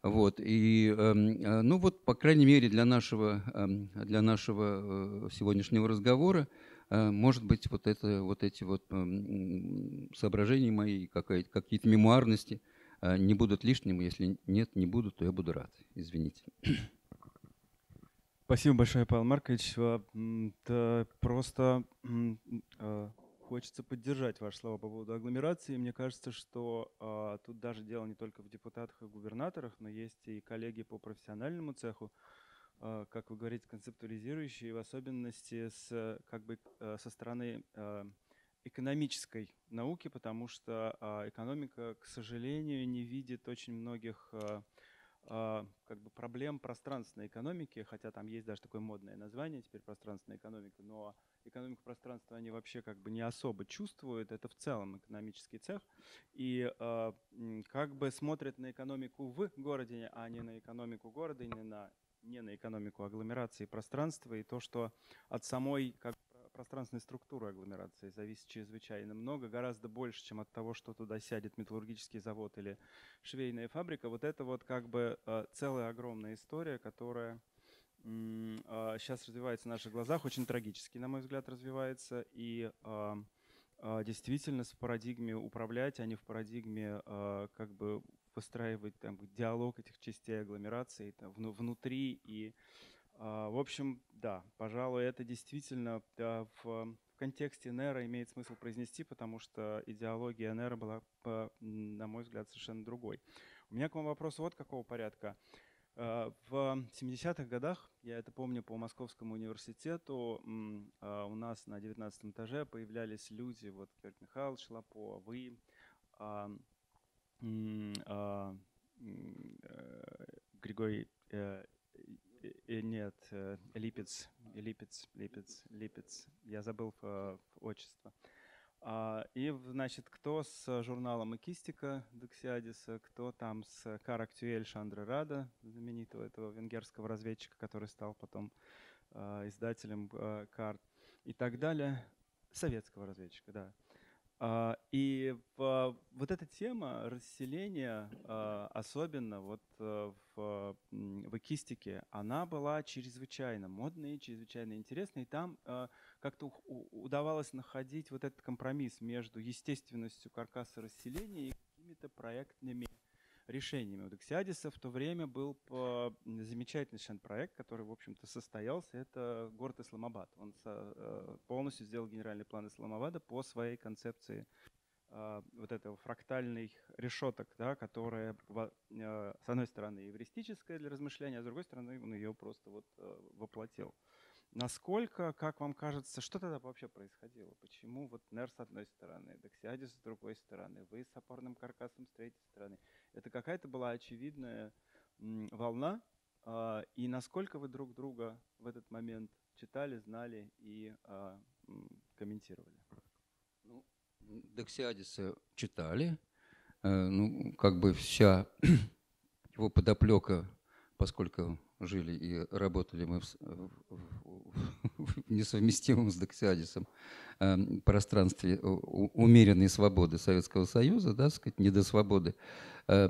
Вот, и, эм, э, ну вот, по крайней мере, для нашего, эм, для нашего сегодняшнего разговора, может быть, вот, это, вот эти вот эм, соображения мои, какие-то мемуарности – не будут лишним. Если нет, не будут, то я буду рад. Извините. Спасибо большое, Павел Маркович. Это просто э, хочется поддержать ваши слова по поводу агломерации. Мне кажется, что а, тут даже дело не только в депутатах и губернаторах, но есть и коллеги по профессиональному цеху, как вы говорите, концептуализирующие, в особенности с, как бы, э, со стороны экономической науки, потому что а, экономика, к сожалению, не видит очень многих а, а, как бы проблем пространственной экономики, хотя там есть даже такое модное название теперь пространственная экономика, но экономику пространства они вообще как бы не особо чувствуют, это в целом экономический цех, и как бы смотрят на экономику в городе, а не на экономику города, не на не на экономику агломерации пространства и то, что от самой как пространственной структуры агломерации зависит чрезвычайно много, гораздо больше, чем от того, что туда сядет металлургический завод или швейная фабрика. Вот это вот как бы э, целая огромная история, которая сейчас э, развивается в наших глазах, очень трагически, на мой взгляд, развивается. И э, действительно в парадигме управлять, а не в парадигме как бы выстраивать там, диалог этих частей агломерации там, внутри и в общем, да, пожалуй, это действительно в контексте Нера имеет смысл произнести, потому что идеология Нера была, на мой взгляд, совершенно другой. У меня к вам вопрос вот какого порядка. А, в 70-х годах, я это помню по Московскому университету, а, у нас на 19 этаже появлялись люди, вот Георгий Михайлович Лапо, вы, э, Григорий э, нет, э, Липец, Липец, Липец, Липец. Я забыл э, отчество. А, и, значит, кто с журналом Экистика Дексиадиса, кто там с Карактюэль Шандра Рада, знаменитого этого венгерского разведчика, который стал потом э, издателем карт и так далее. Советского разведчика, да. А, и вот эта тема расселения, а, особенно вот э, в, в экистике, она была чрезвычайно модной, чрезвычайно интересной. И там а, как-то удавалось находить вот этот компромисс между естественностью каркаса расселения и какими-то проектными решениями. У Дексиадиса в то время был замечательный совершенно проект, который, в общем-то, состоялся. Это город Исламабад. Он э, полностью сделал генеральный план Исламабада по своей концепции э, вот этого фрактальных решеток, да, которая, э, с одной стороны, эвристическая для размышления, а с другой стороны, он ее просто вот воплотил. Насколько, как вам кажется, что тогда вообще происходило? Почему вот NER с одной стороны, Дексиадис с другой стороны, вы с опорным каркасом с третьей стороны? Это какая-то была очевидная волна? А, и насколько вы друг друга в этот момент читали, знали и а, комментировали? Ну, Дексиадиса читали. Э, ну, как бы вся его подоплека, поскольку жили и работали мы в, в, несовместимом с Доксиадисом э, пространстве умеренной свободы Советского Союза, да, сказать, не до свободы, э,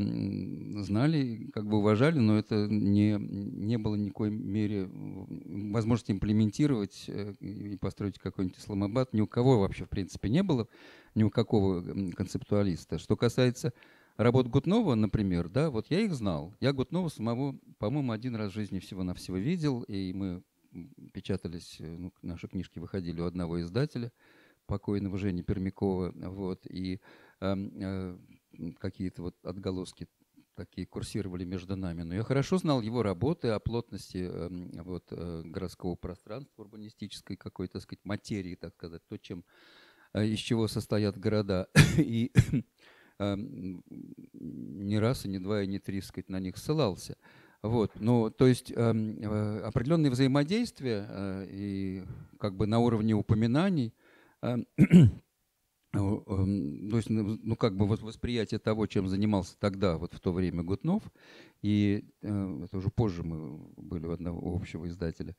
знали, как бы уважали, но это не, не было никакой мере возможности имплементировать э, и построить какой-нибудь Исламабад. Ни у кого вообще, в принципе, не было, ни у какого концептуалиста. Что касается работ Гутнова, например, да, вот я их знал. Я Гутнова самого, по-моему, один раз в жизни всего-навсего видел, и мы печатались, э, ну, наши книжки выходили у одного издателя, покойного Жени Пермякова, вот, и э, э, какие-то вот отголоски такие курсировали между нами. Но я хорошо знал его работы о плотности э, вот, э, городского пространства, урбанистической какой-то, так сказать, материи, так сказать, то, чем, э, из чего состоят города. И Эм, не раз, и не два, и не три, сказать, на них ссылался. Вот, ну, то есть э, определенные взаимодействия э, и как бы на уровне упоминаний э, то есть, ну, ну, как бы вот восприятие того, чем занимался тогда, вот в то время Гутнов, и э, это уже позже мы были у одного общего издателя,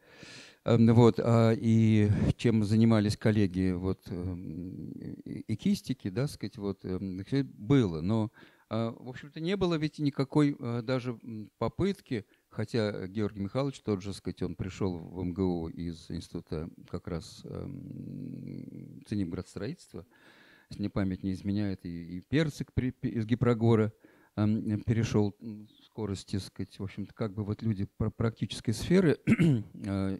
э, вот, а, и чем занимались коллеги вот э, экистики, да, сказать, вот, было, но, э, в общем-то, не было ведь никакой э, даже попытки, хотя Георгий Михайлович тот же, сказать, он пришел в МГУ из института как раз э, Ценибградстроительства, строительства, если мне память не изменяет, и, и Перцик при, из Гипрогора э, перешел скорости, сказать, в общем-то, как бы вот люди практической сферы э,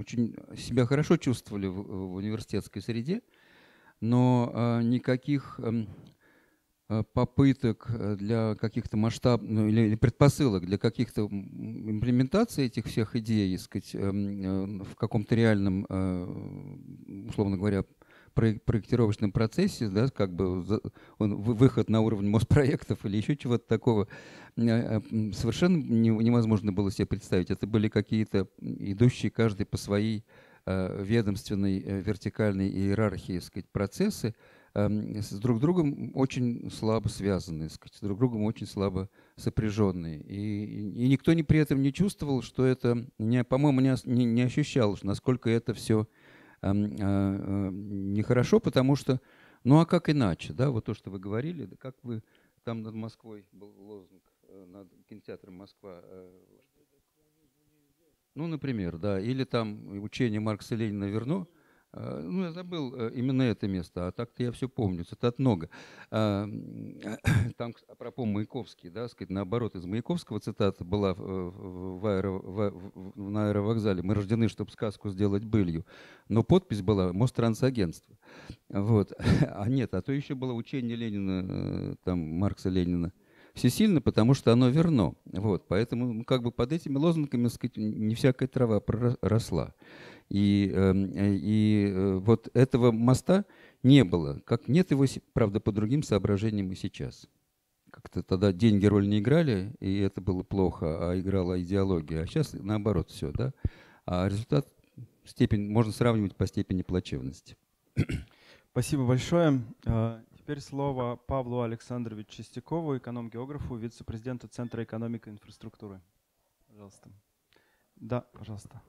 очень себя хорошо чувствовали в, в университетской среде, но э, никаких э, попыток для каких-то масштаб ну, или, или предпосылок для каких-то имплементаций этих всех идей, сказать, эм, э, в каком-то реальном, э, условно говоря, проектировочном процессе, да, как бы он, выход на уровень Моспроектов или еще чего-то такого, э, э, совершенно невозможно было себе представить. Это были какие-то идущие каждый по своей э, ведомственной вертикальной иерархии сказать, процессы, эм, с друг другом очень слабо связанные, сказать, с друг другом очень слабо сопряженные. И, и никто не, при этом не чувствовал, что это, не, по-моему, не, не, ощущал, насколько это все а, а, нехорошо, потому что, ну а как иначе, да, вот то, что вы говорили, как вы, там над Москвой был лозунг, э, над кинотеатром Москва, э, ну, например, да, или там учение Маркса Ленина верну, а, ну, я забыл э, именно это место, а так-то я все помню, цитат много. А, там, апропо Маяковский, да, сказать, наоборот, из Маяковского цитата была в, в, аэро, в, на аэровокзале. Мы рождены, чтобы сказку сделать былью. Но подпись была «Мострансагентство». Вот. А нет, а то еще было учение Ленина, э, там, Маркса Ленина всесильно, потому что оно верно. Вот, поэтому ну, как бы под этими лозунгами сказать, не всякая трава росла. И, эм, и э, вот этого моста не было. Как нет его, правда, по другим соображениям и сейчас. Как-то тогда деньги роль не играли, и это было плохо, а играла идеология. А сейчас наоборот все, да. А результат степень можно сравнивать по степени плачевности. Спасибо большое. А, теперь слово Павлу Александровичу Чистякову, эконом-географу, вице-президенту Центра экономики и инфраструктуры. Пожалуйста. Да, пожалуйста.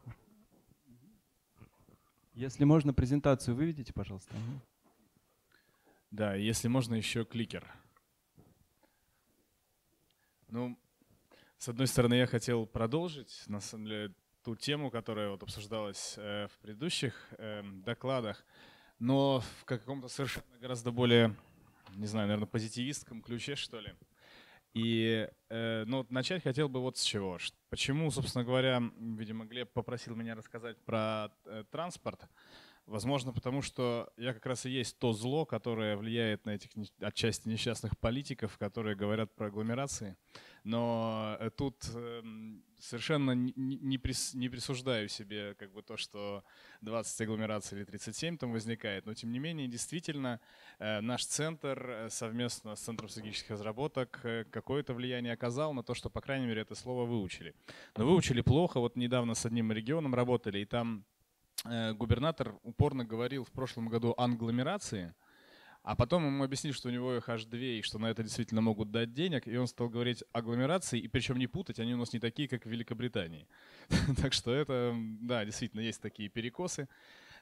Если можно, презентацию выведите, пожалуйста. Да, если можно, еще кликер. Ну, с одной стороны, я хотел продолжить, на самом деле, ту тему, которая вот обсуждалась э, в предыдущих э, докладах, но в каком-то совершенно гораздо более, не знаю, наверное, позитивистском ключе, что ли. И э, ну, начать хотел бы вот с чего. Почему, собственно говоря, видимо, Глеб попросил меня рассказать про э, транспорт. Возможно, потому что я как раз и есть то зло, которое влияет на этих отчасти несчастных политиков, которые говорят про агломерации. Но э, тут эм, совершенно не, прис, не присуждаю себе как бы то, что 20 агломераций или 37 там возникает. Но тем не менее, действительно, э, наш центр э, совместно с Центром стратегических разработок какое-то влияние оказал на то, что, по крайней мере, это слово выучили. Но выучили плохо. Вот недавно с одним регионом работали, и там губернатор упорно говорил в прошлом году англомерации, а потом ему объяснили, что у него их аж две, и что на это действительно могут дать денег, и он стал говорить агломерации, и причем не путать, они у нас не такие, как в Великобритании. Так что это, да, действительно есть такие перекосы.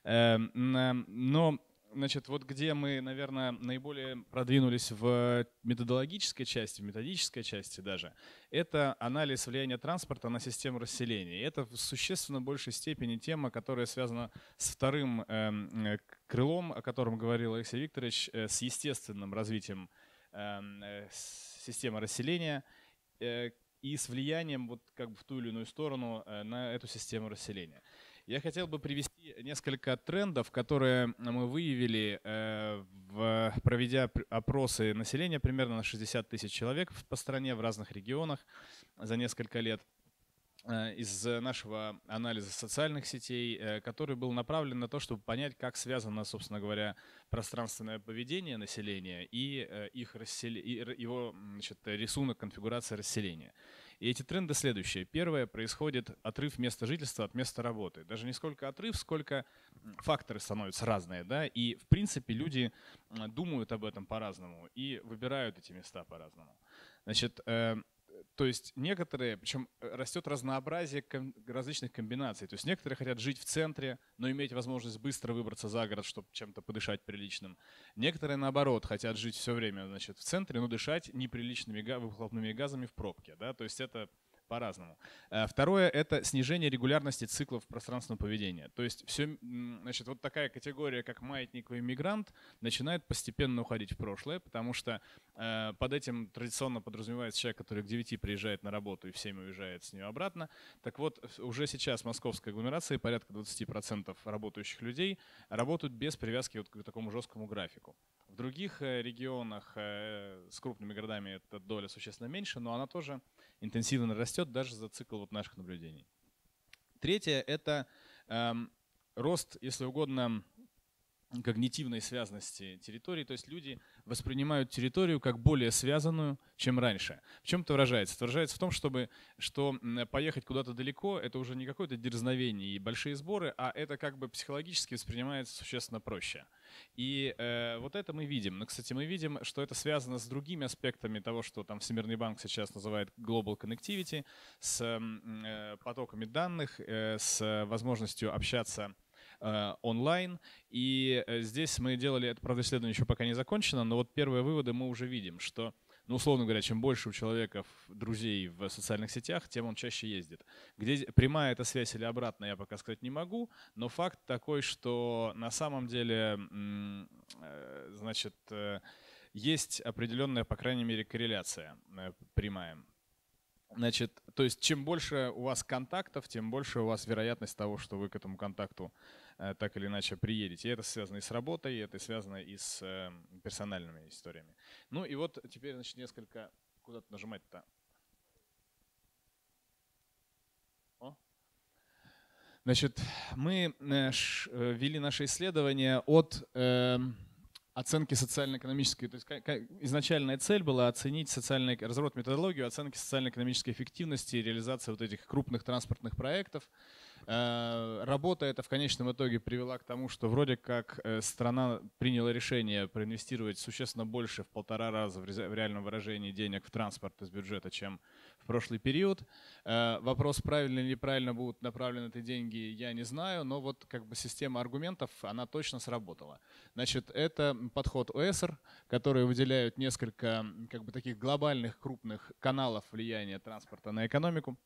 Эм, но Значит, вот где мы, наверное, наиболее продвинулись в методологической части, в методической части даже, это анализ влияния транспорта на систему расселения. И это в существенно большей степени тема, которая связана с вторым э, крылом, о котором говорил Алексей Викторович, э, с естественным развитием эм, э, системы расселения э, и с влиянием вот как бы в ту или иную сторону э, на эту систему расселения. Я хотел бы привести несколько трендов, которые мы выявили, э, проведя опросы населения примерно на 60 тысяч человек по стране в разных регионах за несколько лет э, из нашего анализа социальных сетей, э, который был направлен на то, чтобы понять, как связано, собственно говоря, пространственное поведение населения и их рассел... его значит, рисунок, конфигурация расселения. И эти тренды следующие. Первое, происходит отрыв места жительства от места работы. Даже не сколько отрыв, сколько факторы становятся разные. Да? И, в принципе, люди думают об этом по-разному и выбирают эти места по-разному. Значит, э, то есть некоторые, причем э, растет разнообразие различных комбинаций. То есть некоторые хотят жить в центре, но иметь возможность быстро выбраться за город, чтобы чем-то подышать приличным. Некоторые, наоборот, хотят жить все время значит, в центре, но дышать неприличными выхлопными газами в пробке. Да? То есть это по-разному. Э, второе — это снижение регулярности циклов пространственного поведения. То есть все, значит, вот такая категория, как маятниковый мигрант, начинает постепенно уходить в прошлое, потому что э, под этим традиционно подразумевается человек, который к 9 приезжает на работу и в 7 уезжает с нее обратно. Так вот, уже сейчас в московской агломерации порядка 20% работающих людей работают без привязки вот к такому жесткому графику. В других э, регионах э, с крупными городами эта доля существенно меньше, но она тоже интенсивно растет даже за цикл вот наших наблюдений. Третье — это эм, рост, если угодно, когнитивной связанности территории, то есть люди воспринимают территорию как более связанную, чем раньше. В чем это выражается? Это выражается в том, чтобы, что поехать куда-то далеко — это уже не какое-то дерзновение и большие сборы, а это как бы психологически воспринимается существенно проще. И э, вот это мы видим. Но, кстати, мы видим, что это связано с другими аспектами того, что там Всемирный банк сейчас называет Global Connectivity, с э, потоками данных, э, с возможностью общаться Э, онлайн. И э, здесь мы делали, это, правда, исследование еще пока не закончено, но вот первые выводы мы уже видим, что ну, условно говоря, чем больше у человека друзей в социальных сетях, тем он чаще ездит. Где прямая эта связь или обратно, я пока сказать не могу, но факт такой, что на самом деле, э, значит, есть определенная, по крайней мере, корреляция прямая. Значит, то есть чем больше у вас контактов, тем больше у вас вероятность того, что вы к этому контакту так или иначе приедете. И это связано и с работой, и это связано и с э, персональными историями. Ну и вот теперь значит, несколько... Куда-то нажимать-то? Значит, мы э, вели наше исследование от э, оценки социально-экономической. То есть изначальная цель была оценить социальный, разработать методологию оценки социально-экономической эффективности и реализации вот этих крупных транспортных проектов Э, работа эта в конечном итоге привела к тому, что вроде как э, страна приняла решение проинвестировать существенно больше, в полтора раза в реальном выражении денег в транспорт из бюджета, чем в прошлый период. Э, вопрос, правильно или неправильно будут направлены эти деньги, я не знаю, но вот как бы система аргументов, она точно сработала. Значит, это подход ОСР, который выделяют несколько как бы таких глобальных крупных каналов влияния транспорта на экономику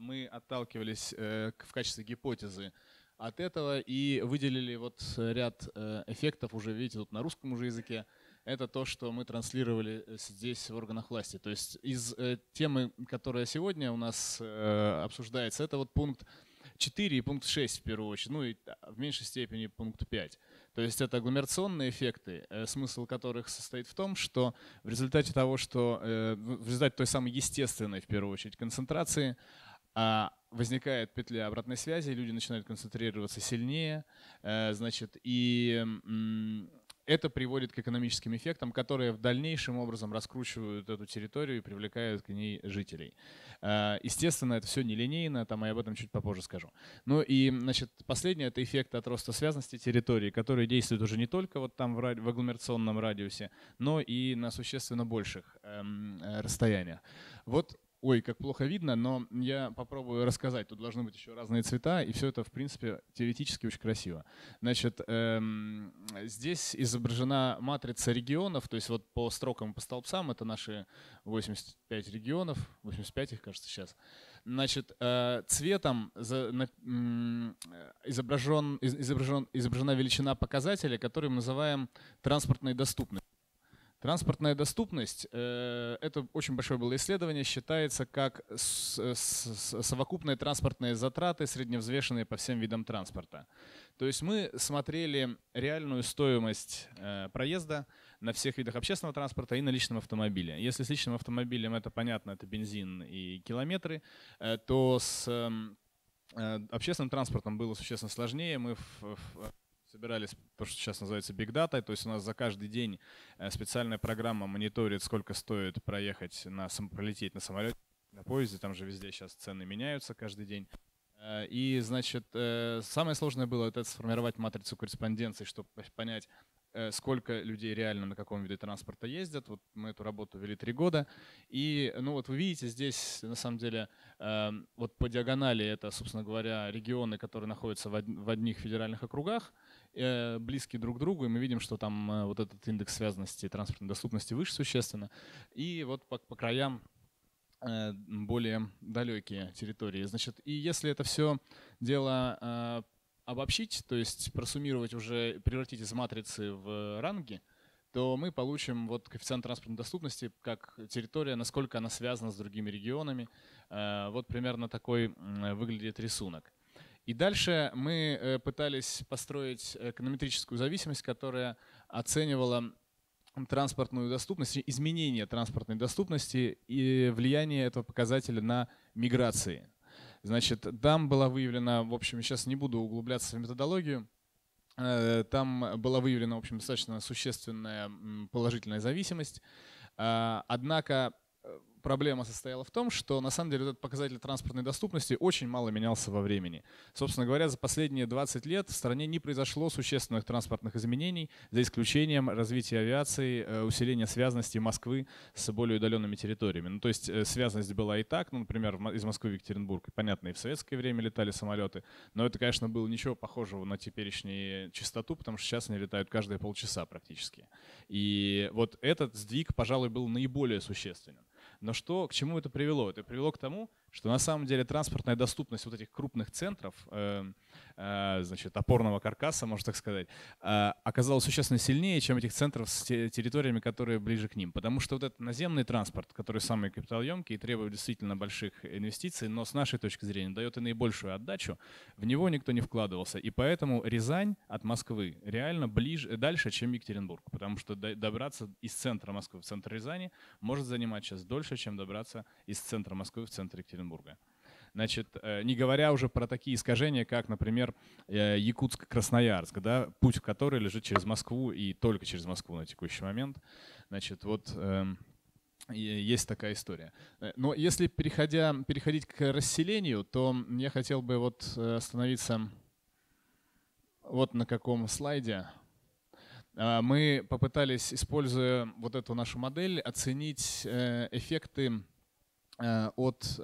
мы отталкивались э, в качестве гипотезы от этого и выделили вот ряд э, эффектов уже, видите, тут на русском уже языке. Это то, что мы транслировали э, здесь в органах власти. То есть из темы, которая сегодня у нас обсуждается, это вот пункт 4 и пункт 6 в первую очередь, ну и в меньшей степени пункт 5. То есть это агломерационные эффекты, смысл которых состоит в том, что в результате того, что в результате той самой естественной, в первую очередь, концентрации, а возникает петля обратной связи, люди начинают концентрироваться сильнее, э, значит, и это приводит к экономическим эффектам, которые в дальнейшем образом раскручивают эту территорию и привлекают к ней жителей. Э, естественно, это все нелинейно, там я об этом чуть попозже скажу. Ну и, значит, последнее — это эффект от роста связности территории, который действует уже не только вот там в, ради, в агломерационном радиусе, но и на существенно больших эм, э, расстояниях. Вот Ой, как плохо видно, но я попробую рассказать. Тут должны быть еще разные цвета, и все это, в принципе, теоретически очень красиво. Значит, эм, здесь изображена матрица регионов, то есть вот по строкам, по столбцам, это наши 85 регионов, 85 их, кажется, сейчас. Значит, э, цветом за, на, изображен, изображен, изображена величина показателя, который мы называем транспортной доступностью. Транспортная доступность э, – это очень большое было исследование, считается как совокупные транспортные затраты, средневзвешенные по всем видам транспорта. То есть мы смотрели реальную стоимость э, проезда на всех видах общественного транспорта и на личном автомобиле. Если с личным автомобилем это понятно, это бензин и километры, э, то с эм, общественным транспортом было существенно сложнее. Мы в, в собирались то, что сейчас называется Big Data, то есть у нас за каждый день э, специальная программа мониторит, сколько стоит проехать, на, пролететь на самолете, на поезде, там же везде сейчас цены меняются каждый день. Э, и, значит, э, самое сложное было это сформировать матрицу корреспонденции, чтобы понять, сколько людей реально на каком виде транспорта ездят. Вот мы эту работу вели три года. И, ну вот вы видите здесь, на самом деле, вот по диагонали это, собственно говоря, регионы, которые находятся в одних федеральных округах. Э, близкие друг к другу, и мы видим, что там э, вот этот индекс связанности транспортной доступности выше существенно. И вот по, по краям э, более далекие территории. Значит, и если это все дело обобщить, то есть просуммировать уже, превратить из матрицы в ранги, то мы получим вот коэффициент транспортной доступности как территория, насколько она связана с другими регионами. Вот примерно такой выглядит рисунок. И дальше мы э, пытались построить эконометрическую зависимость, которая оценивала транспортную доступность, изменение транспортной доступности и влияние этого показателя на миграции. Значит, там была выявлена, в общем, сейчас не буду углубляться в методологию, э, там была выявлена, в общем, достаточно существенная положительная зависимость. А, однако проблема состояла в том, что на самом деле этот показатель транспортной доступности очень мало менялся во времени. Собственно говоря, за последние 20 лет в стране не произошло существенных транспортных изменений, за исключением развития авиации, э, усиления связанности Москвы с более удаленными территориями. Ну, то есть э, связанность была и так, ну, например, из Москвы в Екатеринбург. Понятно, и в советское время летали самолеты, но это, конечно, было ничего похожего на теперешнюю частоту, потому что сейчас они летают каждые полчаса практически. И вот этот сдвиг, пожалуй, был наиболее существенен. Но что, к чему это привело? Это привело к тому, что на самом деле транспортная доступность вот этих крупных центров, э, значит, опорного каркаса, можно так сказать, э, оказалась существенно сильнее, чем этих центров с территориями, которые ближе к ним. Потому что вот этот наземный транспорт, который самый капиталоемкий и требует действительно больших инвестиций, но с нашей точки зрения дает и наибольшую отдачу, в него никто не вкладывался. И поэтому Рязань от Москвы реально ближе, дальше, чем Екатеринбург. Потому что добраться из центра Москвы в центр Рязани может занимать сейчас дольше, чем добраться из центра Москвы в центр Екатеринбурга. Значит, э, не говоря уже про такие искажения, как, например, э, Якутск-Красноярск, да, путь в который лежит через Москву и только через Москву на текущий момент. Значит, вот эм, есть такая история. Но если переходя, переходить к расселению, то я хотел бы вот остановиться вот на каком слайде. Мы попытались, используя вот эту нашу модель, оценить эффекты от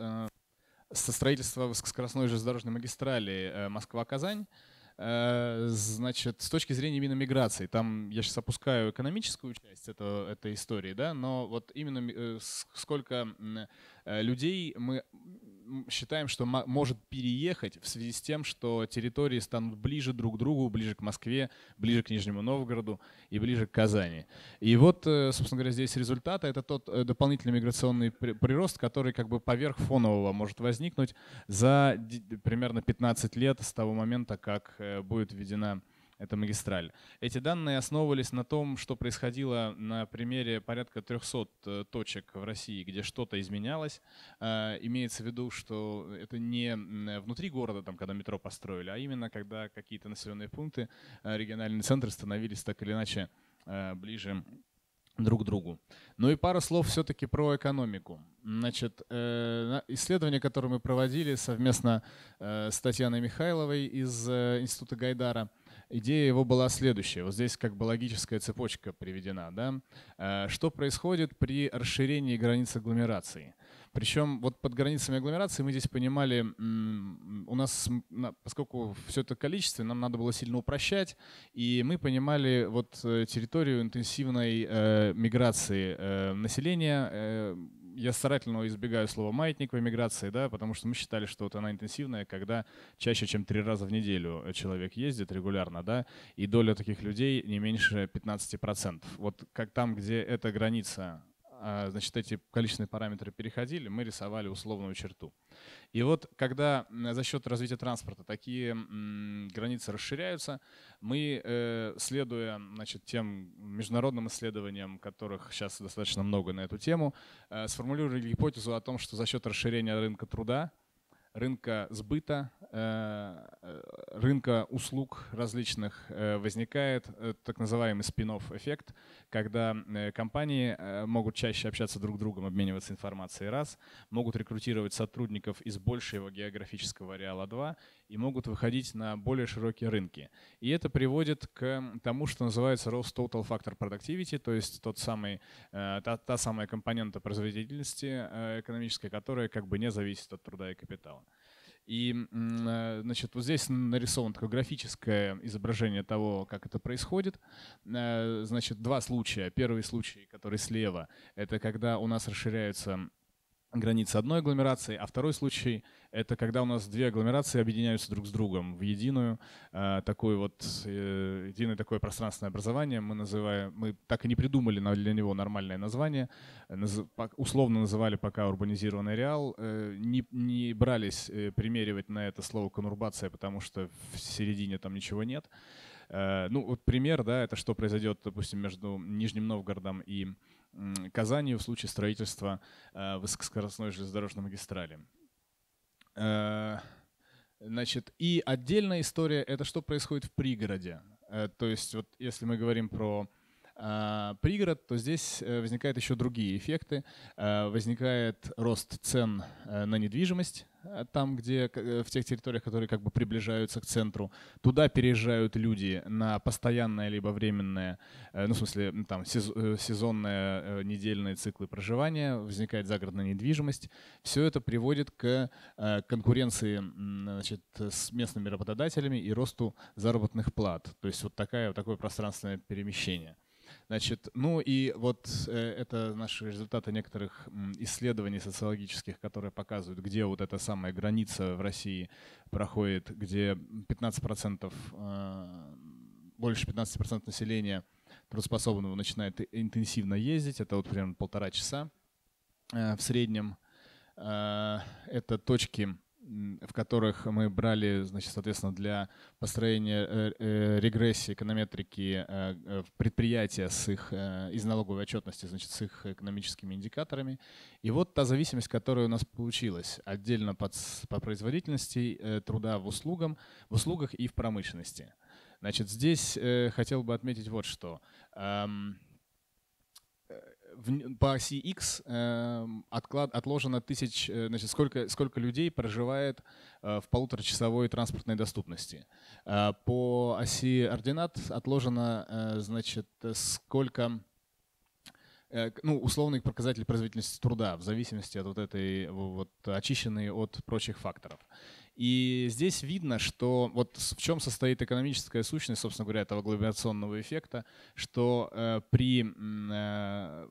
со строительства высокоскоростной железнодорожной магистрали Москва-Казань. Э, значит, с точки зрения именно миграции, там я сейчас опускаю экономическую часть этого, этой истории, да, но вот именно э, сколько э, людей мы считаем, что может переехать в связи с тем, что территории станут ближе друг к другу, ближе к Москве, ближе к Нижнему Новгороду и ближе к Казани. И вот, собственно говоря, здесь результаты — это тот дополнительный миграционный прирост, который как бы поверх фонового может возникнуть за примерно 15 лет с того момента, как будет введена эта магистраль. Эти данные основывались на том, что происходило на примере порядка 300 э, точек в России, где что-то изменялось. Э, имеется в виду, что это не внутри города, там, когда метро построили, а именно когда какие-то населенные пункты, э, региональные центры становились так или иначе ближе друг к другу. Ну и пара слов все-таки про экономику. Значит, исследование, которое мы проводили совместно с Татьяной Михайловой из Института Гайдара, идея его была следующая. Вот здесь как бы логическая цепочка приведена. Да? Что происходит при расширении границ агломерации? Причем вот под границами агломерации мы здесь понимали, у нас, поскольку все это количество, нам надо было сильно упрощать, и мы понимали вот э, территорию интенсивной э, миграции э, населения. Э, я старательно избегаю слова маятник в эмиграции, да, потому что мы считали, что вот она интенсивная, когда чаще, чем три раза в неделю человек ездит регулярно, да, и доля таких людей не меньше 15%. Вот как там, где эта граница значит, эти количественные параметры переходили, мы рисовали условную черту. И вот когда за счет развития транспорта такие границы расширяются, мы, э, следуя значит, тем международным исследованиям, которых сейчас достаточно много на эту тему, э, сформулировали гипотезу о том, что за счет расширения рынка труда рынка сбыта, э, э, рынка услуг различных э, возникает так называемый спин-офф эффект, когда компании могут чаще общаться друг с другом, обмениваться информацией раз, могут рекрутировать сотрудников из большего географического ареала 2 и могут выходить на более широкие рынки. И это приводит к тому, что называется Roast Total Factor Productivity, то есть тот самый, та, та самая компонента производительности экономической, которая как бы не зависит от труда и капитала. И, э, значит, вот здесь нарисовано такое графическое изображение того, как это происходит. Э, значит, два случая. Первый случай, который слева, это когда у нас расширяются границы одной агломерации, а второй случай — это когда у нас две агломерации объединяются друг с другом в единую, э, такое вот, э, единое такое пространственное образование. Мы называем, мы так и не придумали для него нормальное название, наз, условно называли пока урбанизированный ареал, э, не, не брались э, примеривать на это слово конурбация, потому что в середине там ничего нет. Э, ну вот пример, да, это что произойдет, допустим, между Нижним Новгородом и Казани в случае строительства э, высокоскоростной железнодорожной магистрали. Э, значит, и отдельная история — это что происходит в пригороде. Э, то есть вот если мы говорим про пригород, то здесь возникают еще другие эффекты. Возникает рост цен на недвижимость, там, где э, в тех территориях, которые как бы приближаются к центру, туда переезжают люди на постоянное либо временное, э, ну, в смысле, там, сезонные недельные циклы проживания, возникает загородная недвижимость. Все это приводит к конкуренции значит, с местными работодателями и росту заработных плат. То есть вот такая, вот такое пространственное перемещение. Значит, ну и вот э, это наши результаты некоторых исследований социологических, которые показывают, где вот эта самая граница в России проходит, где 15%, э, больше 15% населения трудоспособного начинает интенсивно ездить, это вот примерно полтора часа э, в среднем. Это точки в которых мы брали, значит, соответственно, для построения э, э, регрессии эконометрики э, предприятия с их, из налоговой отчетности, значит, с их экономическими индикаторами. И вот та зависимость, которая у нас получилась отдельно под, по производительности труда в, услугам, в услугах и в промышленности. Значит, здесь хотел бы отметить вот что. В, по оси X э, отклад, отложено тысяч, э, значит, сколько, сколько людей проживает э, в полуторачасовой транспортной доступности. Э, по оси ординат отложено, э, значит, сколько Э, ну, условный показатель производительности труда в зависимости от вот этой вот очищенной от прочих факторов. И здесь видно, что вот в чем состоит экономическая сущность, собственно говоря, этого агломерационного эффекта, что э, при э,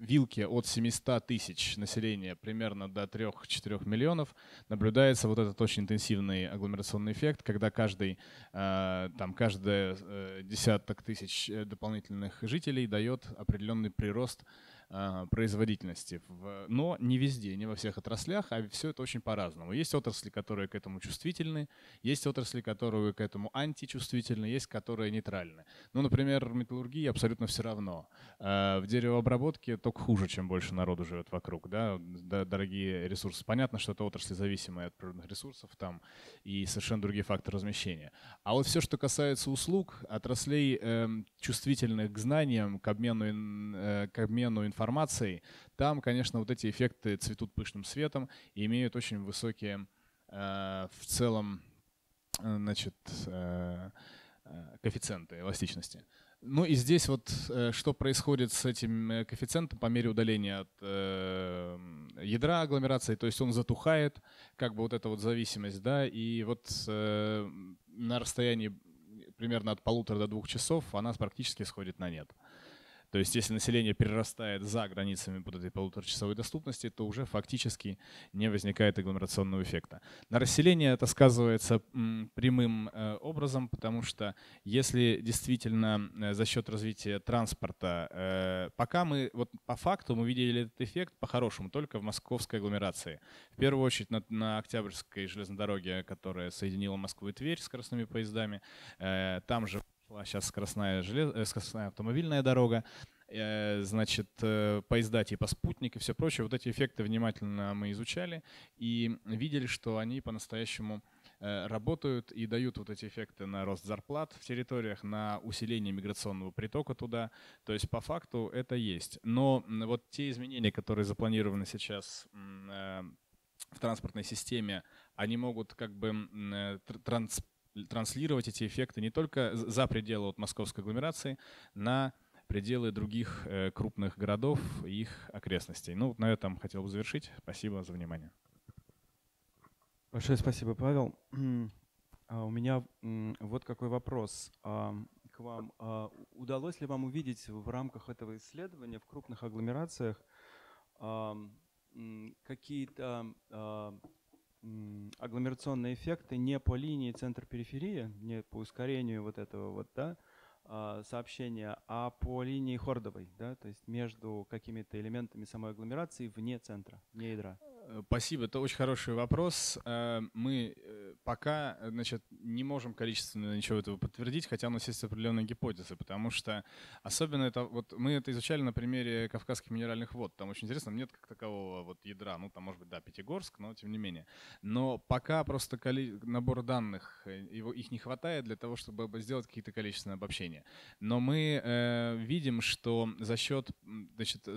вилке от 700 тысяч населения примерно до 3-4 миллионов наблюдается вот этот очень интенсивный агломерационный эффект, когда каждый, э, там, каждый э, десяток тысяч э, дополнительных жителей дает определенный прирост производительности. Но не везде, не во всех отраслях, а все это очень по-разному. Есть отрасли, которые к этому чувствительны, есть отрасли, которые к этому античувствительны, есть которые нейтральны. Ну, например, металлургии абсолютно все равно. А, в деревообработке только хуже, чем больше народу живет вокруг. Да? Дорогие ресурсы. Понятно, что это отрасли, зависимые от природных ресурсов там и совершенно другие факторы размещения. А вот все, что касается услуг, отраслей э, чувствительных к знаниям, к обмену, э, к обмену информацией, информацией, там, конечно, вот эти эффекты цветут пышным светом и имеют очень высокие э, в целом э, значит, э, коэффициенты эластичности. Ну и здесь вот что происходит с этим коэффициентом по мере удаления от э, ядра агломерации, то есть он затухает, как бы вот эта вот зависимость, да, и вот э, на расстоянии примерно от полутора до двух часов она практически сходит на нет. То есть если население перерастает за границами под этой полуторачасовой доступности, то уже фактически не возникает агломерационного эффекта. На расселение это сказывается прямым э, образом, потому что если действительно э, за счет развития транспорта, э, пока мы, вот по факту мы видели этот эффект по-хорошему только в московской агломерации. В первую очередь на, на Октябрьской железной дороге, которая соединила Москву и Тверь скоростными поездами, там же сейчас скоростная, желез... Э, скоростная автомобильная дорога, э, значит, э, поезда типа «Спутник» и все прочее. Вот эти эффекты внимательно мы изучали и видели, что они по-настоящему работают и дают вот эти эффекты на рост зарплат в территориях, на усиление миграционного притока туда. То есть по факту это есть. Но вот те изменения, которые запланированы сейчас в транспортной системе, они могут как бы транс транслировать эти эффекты не только за пределы от московской агломерации на пределы других э, крупных городов и их окрестностей. Ну, на этом хотел бы завершить. Спасибо за внимание. Большое спасибо, Павел. А у меня вот какой вопрос к вам. А удалось ли вам увидеть в рамках этого исследования в крупных агломерациях какие-то агломерационные эффекты не по линии центр-периферия, не по ускорению вот этого вот, да, а, сообщения, а по линии хордовой, да, то есть между какими-то элементами самой агломерации вне центра, вне ядра. Э, спасибо, это очень хороший вопрос. Э, мы э, пока значит, не можем количественно ничего этого подтвердить, хотя у нас есть определенные гипотезы, потому что особенно это, вот мы это изучали на примере Кавказских минеральных вод. Там очень интересно, нет как такового вот ядра, ну там может быть, да, Пятигорск, но тем не менее. Но пока просто коли... набор данных, его, их не хватает для того, чтобы сделать какие-то количественные обобщения. Но мы э, видим, что за счет, значит,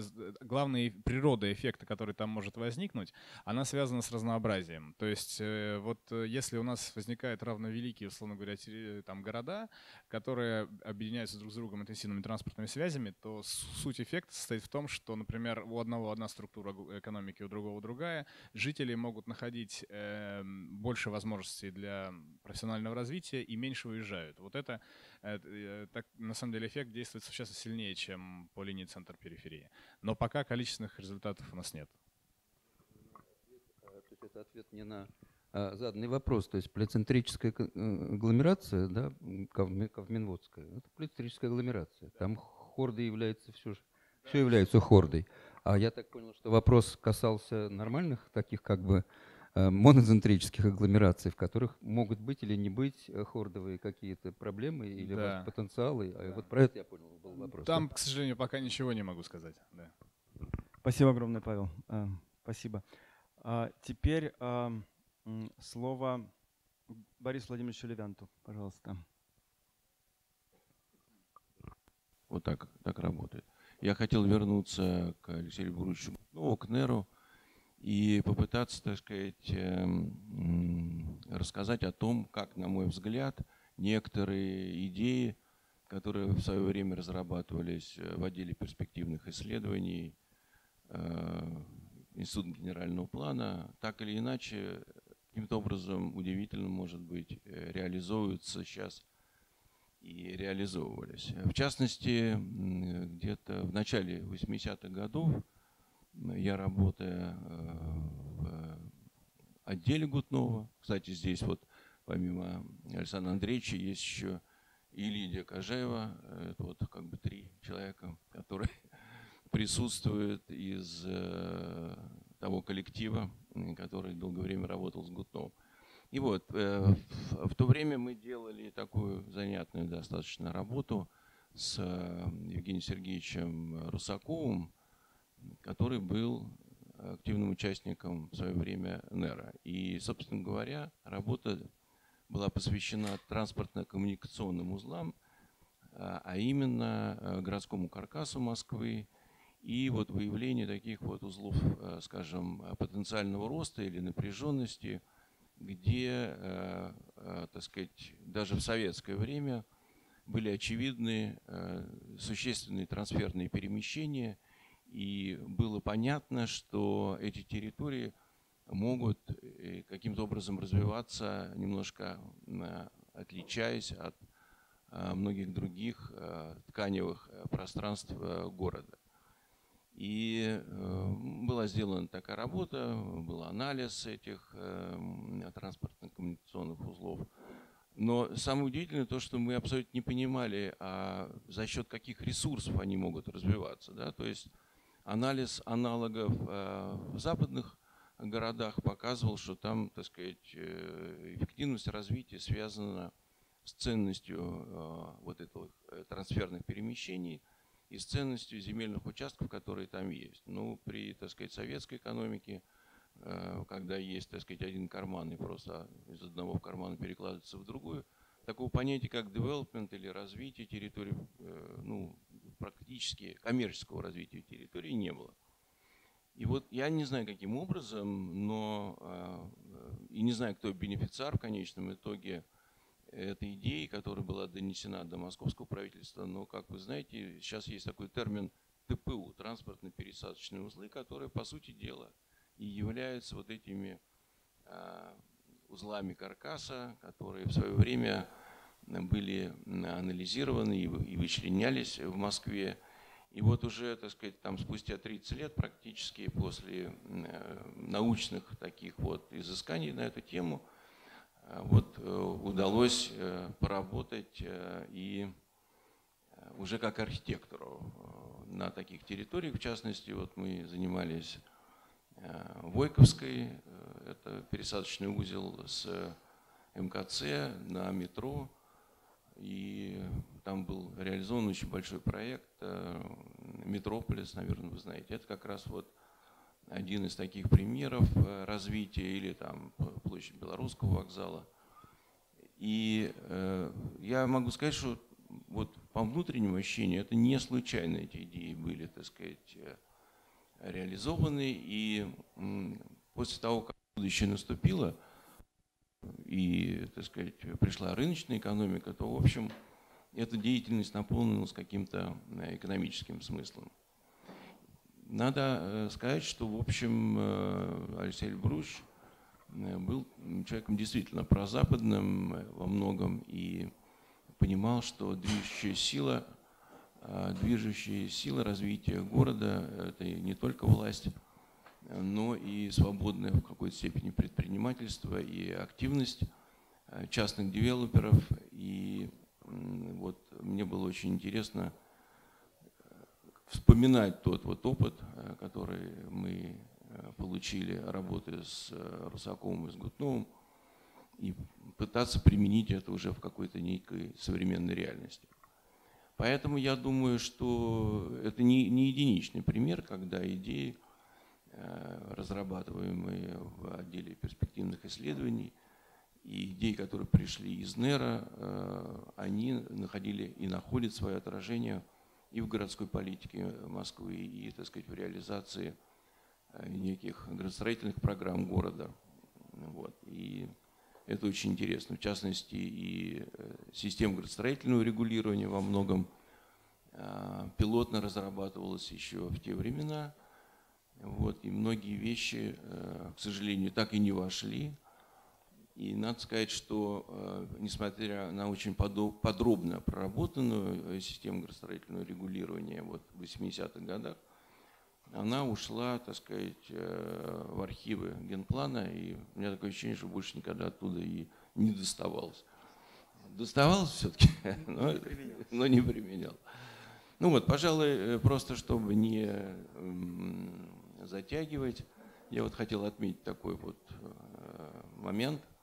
главной природы эффекта, который там может возникнуть, она связана с разнообразием. То есть э, вот э, если у нас возникают равновеликие, условно говоря, там города, которые объединяются друг с другом интенсивными транспортными связями, то суть эффекта состоит в том, что, например, у одного одна структура экономики, у другого другая. Жители могут находить э, больше возможностей для профессионального развития и меньше уезжают. Вот это, так, на самом деле эффект действует сейчас сильнее, чем по линии центр-периферии. Но пока количественных результатов у нас нет это ответ не на а, заданный вопрос. То есть полицентрическая э, агломерация, да, Кавминводская, это полицентрическая агломерация. Там хорда является все, все является хордой. А я так понял, что вопрос касался нормальных таких как бы э, моноцентрических агломераций, в которых могут быть или не быть э, хордовые какие-то проблемы или да. потенциалы. А вот про это я понял был вопрос. Там, к сожалению, пока ничего не могу сказать. Да. Спасибо огромное, Павел. Спасибо. А теперь слово Борису Владимировичу Левянту, пожалуйста. Вот так, так работает. я хотел вернуться к Алексею Львовичу, ну, к Неру, и попытаться, так сказать, эм, рассказать о том, как, на мой взгляд, некоторые идеи, которые в свое время разрабатывались в отделе перспективных исследований э, Института генерального плана, так или иначе, каким-то образом удивительно, может быть, э, реализуются сейчас и реализовывались. В частности, где-то в начале 80-х годов я работая э, в отделе Гутнова, кстати, здесь вот помимо Александра Андреевича есть еще и Лидия Кожаева, это вот как бы три человека, которые присутствуют из э, того коллектива, который долгое время работал с Гутновым. И вот, э, в, то время мы делали такую занятную достаточно работу с Евгением Сергеевичем Русаковым, который был активным участником в свое время НЭРа. И, собственно говоря, работа была посвящена транспортно-коммуникационным узлам, а, а именно э, городскому каркасу Москвы и вот выявлению таких вот узлов, э, скажем, потенциального роста или напряженности, где, э, так сказать, даже в советское время были очевидны существенные трансферные перемещения – и было понятно, что эти территории могут э, каким-то образом развиваться, немножко отличаясь от многих других тканевых э, пространств э, города. И была сделана такая работа, был анализ этих транспортно-коммуникационных узлов. Но самое удивительное то, что мы абсолютно не понимали, а за счет каких ресурсов они могут развиваться. Да? То есть анализ аналогов э, в западных городах показывал, что там, так сказать, э, эффективность развития связана с ценностью э, вот этого трансферных перемещений и с ценностью земельных участков, которые там есть. Ну, при, так сказать, советской экономике, когда есть, так сказать, один карман и просто из одного кармана перекладывается в другую, такого понятия, как development или развитие территории, ну, практически коммерческого развития территории не было. И вот я не знаю, каким образом, но а, и не знаю, кто бенефициар в конечном итоге этой идеи, которая была донесена до московского правительства. Но, как вы знаете, сейчас есть такой термин ТПУ, транспортно-пересадочные узлы, которые, по сути дела, и являются вот этими а, узлами каркаса, которые в свое время были анализированы и вычленялись в Москве. И вот уже, так сказать, там спустя 30 лет практически после э, научных таких вот изысканий на эту тему вот э, удалось поработать и уже как архитектору на таких территориях. В частности, вот мы занимались Войковской, это пересадочный узел с МКЦ на метро, и там был реализован очень большой проект э, «Метрополис», наверное, вы знаете. Это как раз вот один из таких примеров э, развития или там площадь Белорусского вокзала. И э, я могу сказать, что вот по внутреннему ощущению это не случайно эти идеи были, так сказать, реализованы. И после того, как будущее наступило, и, так сказать, пришла рыночная экономика, то, в общем, эта деятельность наполнилась каким-то э, экономическим смыслом. Надо э, сказать, что, в общем, э, Алексей Бруч был человеком действительно прозападным во многом и понимал, что движущая сила, движущая сила развития города – это не только власть, но и свободное в какой-то степени предпринимательство и активность э, частных девелоперов. И вот мне было очень интересно э, вспоминать тот вот опыт, э, который мы получили, работая с Русаковым и с Гутновым, и пытаться применить это уже в какой-то некой современной реальности. Поэтому я думаю, что это не, не единичный пример, когда идеи Э, разрабатываемые в отделе перспективных исследований, и идеи, которые пришли из НЕРа, э, они находили и находят свое отражение и в городской политике Москвы, и, так сказать, в реализации неких градостроительных программ города. Вот. И это очень интересно. В частности, и система градостроительного регулирования во многом пилотно разрабатывалась еще в те времена. Вот. И многие вещи, к сожалению, так и не вошли и надо сказать, что э, несмотря на очень подробно проработанную э, систему градостроительного регулирования вот, в 80-х годах, она ушла, так сказать, э, в архивы генплана, и у меня такое ощущение, что больше никогда оттуда и не доставалось. Доставалось все-таки, но, но не применял. Ну вот, пожалуй, просто чтобы не затягивать, я вот хотел отметить такой вот момент –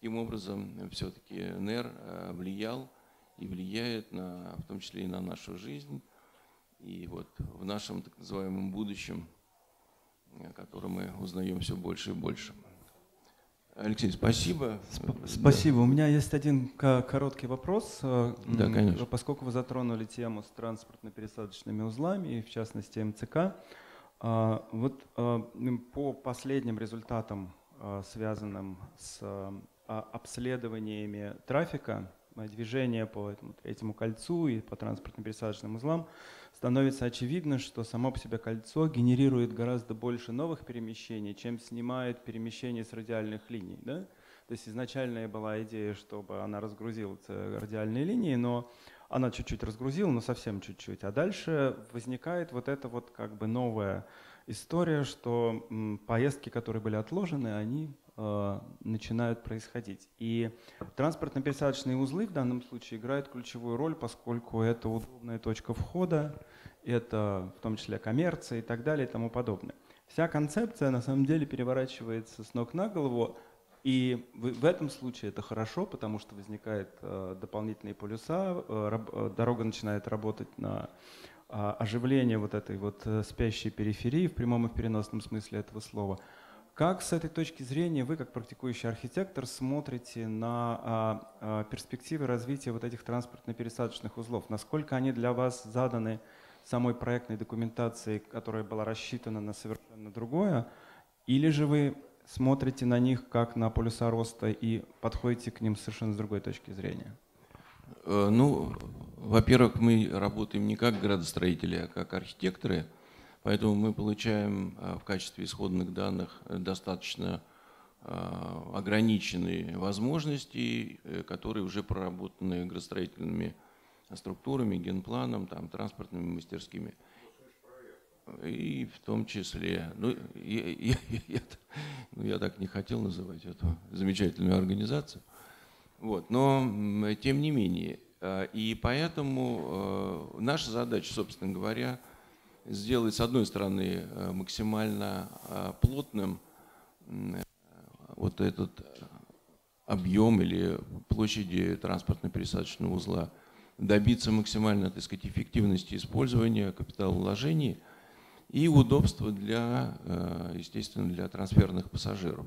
Таким образом, все-таки НЭР э, влиял и влияет, на, в том числе и на нашу жизнь. И вот в нашем так называемом будущем, о э, котором мы узнаем все больше и больше. Алексей, спасибо. Спасибо. Да. У меня есть один короткий вопрос. Э, да, конечно. Поскольку вы затронули тему с транспортно-пересадочными узлами, и в частности МЦК, вот по последним результатам, связанным с обследованиями трафика, а, движения по этому третьему кольцу и по транспортно-пересадочным узлам, становится очевидно, что само по себе кольцо генерирует гораздо больше новых перемещений, чем снимает перемещение с радиальных линий. Да? То есть изначальная была идея, чтобы она разгрузила радиальные линии, но она чуть-чуть разгрузила, но совсем чуть-чуть. А дальше возникает вот эта вот как бы новая история, что поездки, которые были отложены, они Э, начинают происходить. И транспортно-пересадочные узлы в данном случае играют ключевую роль, поскольку это удобная точка входа, это в том числе коммерция и так далее и тому подобное. Вся концепция на самом деле переворачивается с ног на голову, и в, этом случае это хорошо, потому что возникают э, дополнительные полюса, э, дорога начинает работать на оживление вот этой вот спящей периферии в прямом и в переносном смысле этого слова – как с этой точки зрения вы, как практикующий архитектор, смотрите на а, а, перспективы развития вот этих транспортно-пересадочных узлов? Насколько они для вас заданы самой проектной документацией, которая была рассчитана на совершенно другое? Или же вы смотрите на них как на полюса роста и подходите к ним совершенно с другой точки зрения? Э, ну, во-первых, мы работаем не как градостроители, а как архитекторы – Поэтому мы получаем а, в качестве исходных данных э, достаточно а, ограниченные возможности, э, которые уже проработаны градостроительными структурами, генпланом, там, транспортными мастерскими. И в том числе, ну я, я, я, ну, я так не хотел называть эту замечательную организацию, вот, но тем не менее. А, и поэтому э, наша задача, собственно говоря, сделать, с одной стороны, э, максимально э, плотным э, вот этот объем или площади транспортно-пересадочного узла, добиться максимально, так сказать, эффективности использования капиталовложений и удобства для, естественно, для трансферных пассажиров.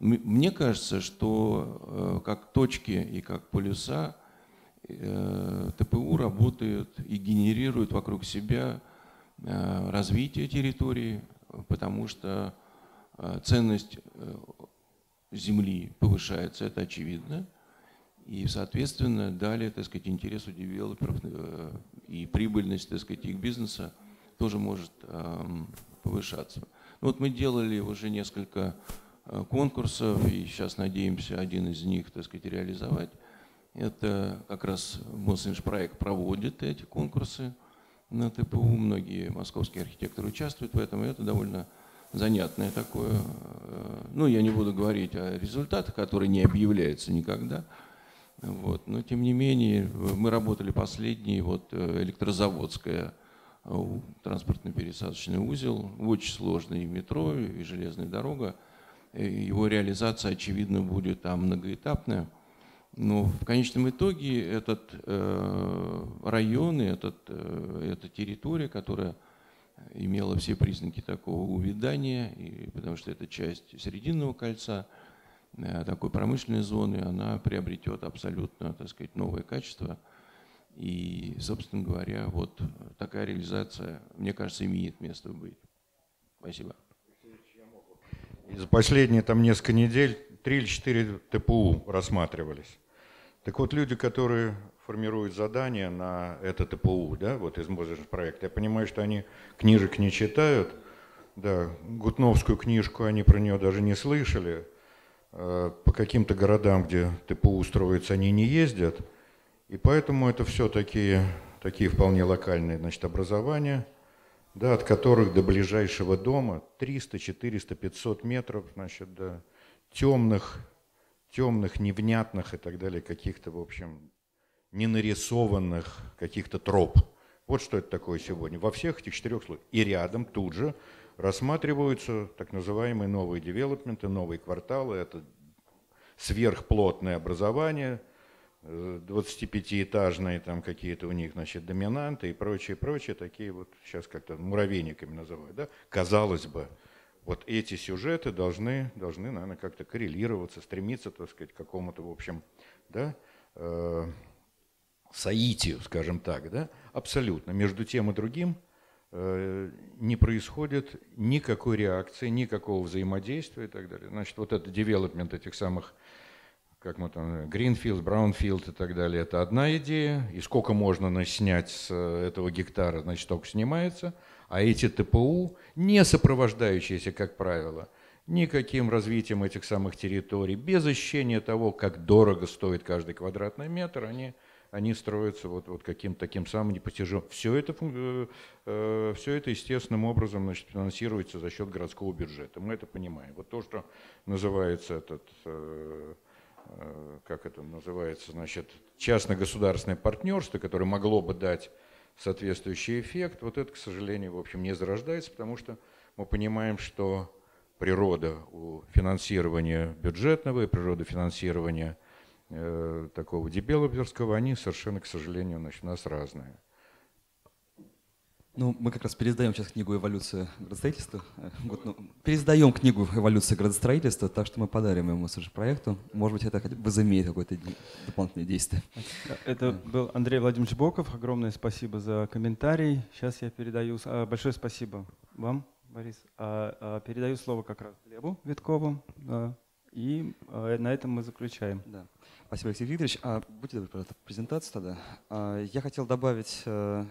Мне кажется, что как точки и как полюса ТПУ работают и генерируют вокруг себя развития территории, потому что э, ценность э, земли повышается, это очевидно. И, соответственно, далее, так сказать, интерес у девелоперов и прибыльность, так сказать, их бизнеса тоже может повышаться. Ну, вот мы делали уже несколько конкурсов, и сейчас надеемся один из них, так сказать, реализовать. Это как раз Мосинжпроект проводит эти конкурсы на ТПУ. Многие московские архитекторы участвуют в этом, и это довольно занятное такое. Э, ну, я не буду говорить о результатах, которые не объявляются никогда. Вот. Но, тем не менее, мы работали последний, вот э, электрозаводская э, транспортно-пересадочный узел, очень сложный метро и железная дорога. Его реализация, очевидно, будет там многоэтапная. Но в конечном итоге этот э, район и этот, э, эта территория, которая имела все признаки такого увядания, и, потому что это часть Срединного кольца, э, такой промышленной зоны, она приобретет абсолютно, так сказать, новое качество. И, собственно говоря, вот такая реализация, мне кажется, имеет место быть. Спасибо. И за последние там несколько недель три или четыре ТПУ рассматривались. Так вот, люди, которые формируют задания на это ТПУ, да, вот из проекта, я понимаю, что они книжек не читают, да, Гутновскую книжку они про нее даже не слышали, э, по каким-то городам, где ТПУ строится, они не ездят, и поэтому это все такие, такие вполне локальные значит, образования, да, от которых до ближайшего дома 300, 400, 500 метров, значит, до темных, темных, невнятных и так далее, каких-то, в общем, ненарисованных каких-то троп. Вот что это такое сегодня. Во всех этих четырех случаях. И рядом тут же рассматриваются так называемые новые девелопменты, новые кварталы. Это сверхплотное образование, 25-этажные э, там какие-то у них, значит, доминанты и прочее, прочее, такие вот сейчас как-то муравейниками называют, да? Казалось бы, вот эти сюжеты должны, должны наверное, как-то коррелироваться, стремиться, так сказать, к какому-то, в общем, да, э, соитию, скажем так, да, абсолютно. Между тем и другим э, не происходит никакой реакции, никакого взаимодействия и так далее. Значит, вот этот девелопмент этих самых, как мы там, Гринфилд, Браунфилд и так далее, это одна идея, и сколько можно снять с этого гектара, значит, только снимается, а эти ТПУ, не сопровождающиеся, как правило, никаким развитием этих самых территорий, без ощущения того, как дорого стоит каждый квадратный метр, они они строятся вот, вот каким-то таким самым непостижимым. Все это, э, э, все это естественным образом значит, финансируется за счет городского бюджета. Мы это понимаем. Вот то, что называется этот, э, э, как это называется, значит, частно-государственное партнерство, которое могло бы дать соответствующий эффект, вот это, к сожалению, в общем, не зарождается, потому что мы понимаем, что природа у финансирования бюджетного и природа финансирования э, такого девелоперского, они совершенно, к сожалению, значит, у нас разные. Ну, мы как раз пересдаем сейчас книгу «Эволюция градостроительства». Вот, ну, пересдаем книгу «Эволюция градостроительства», так что мы подарим ему же проекту. Может быть, это возымеет какое-то дополнительное действие. Это был Андрей Владимирович Боков. Огромное спасибо за комментарий. Сейчас я передаю... А, большое спасибо вам, Борис. А, а, передаю слово как раз Глебу Виткову. И на этом мы заключаем. Да. Спасибо, Алексей Викторович. А, будьте добры, пожалуйста, презентацию тогда. А, я хотел добавить а,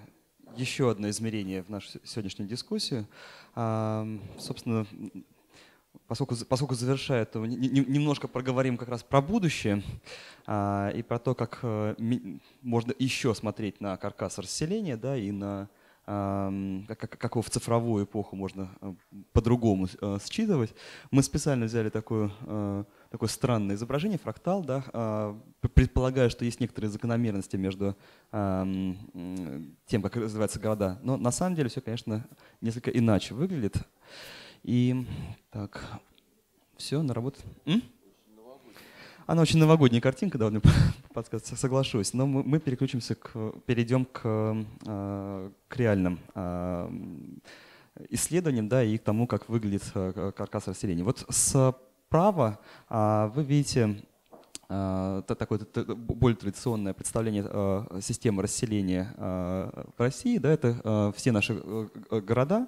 еще одно измерение в нашу сегодняшнюю дискуссию. Собственно, поскольку, поскольку завершая, то немножко проговорим как раз про будущее а, и про то, как а, можно еще смотреть на каркас расселения да, и на как, его в цифровую эпоху можно по-другому считывать. Мы специально взяли такую такое странное изображение, фрактал, да, а, предполагая, что есть некоторые закономерности между тем, как развиваются города. Но на самом деле все, конечно, несколько иначе выглядит. И так, все, на работу. М? Она очень новогодняя картинка, мне подсказывается, соглашусь. Но мы, мы переключимся к, перейдем к, а, к реальным а, исследованиям, да, и к тому, как выглядит каркас расселения. Вот справа вы видите такое более традиционное представление системы расселения в России. Да, это все наши э, э, города.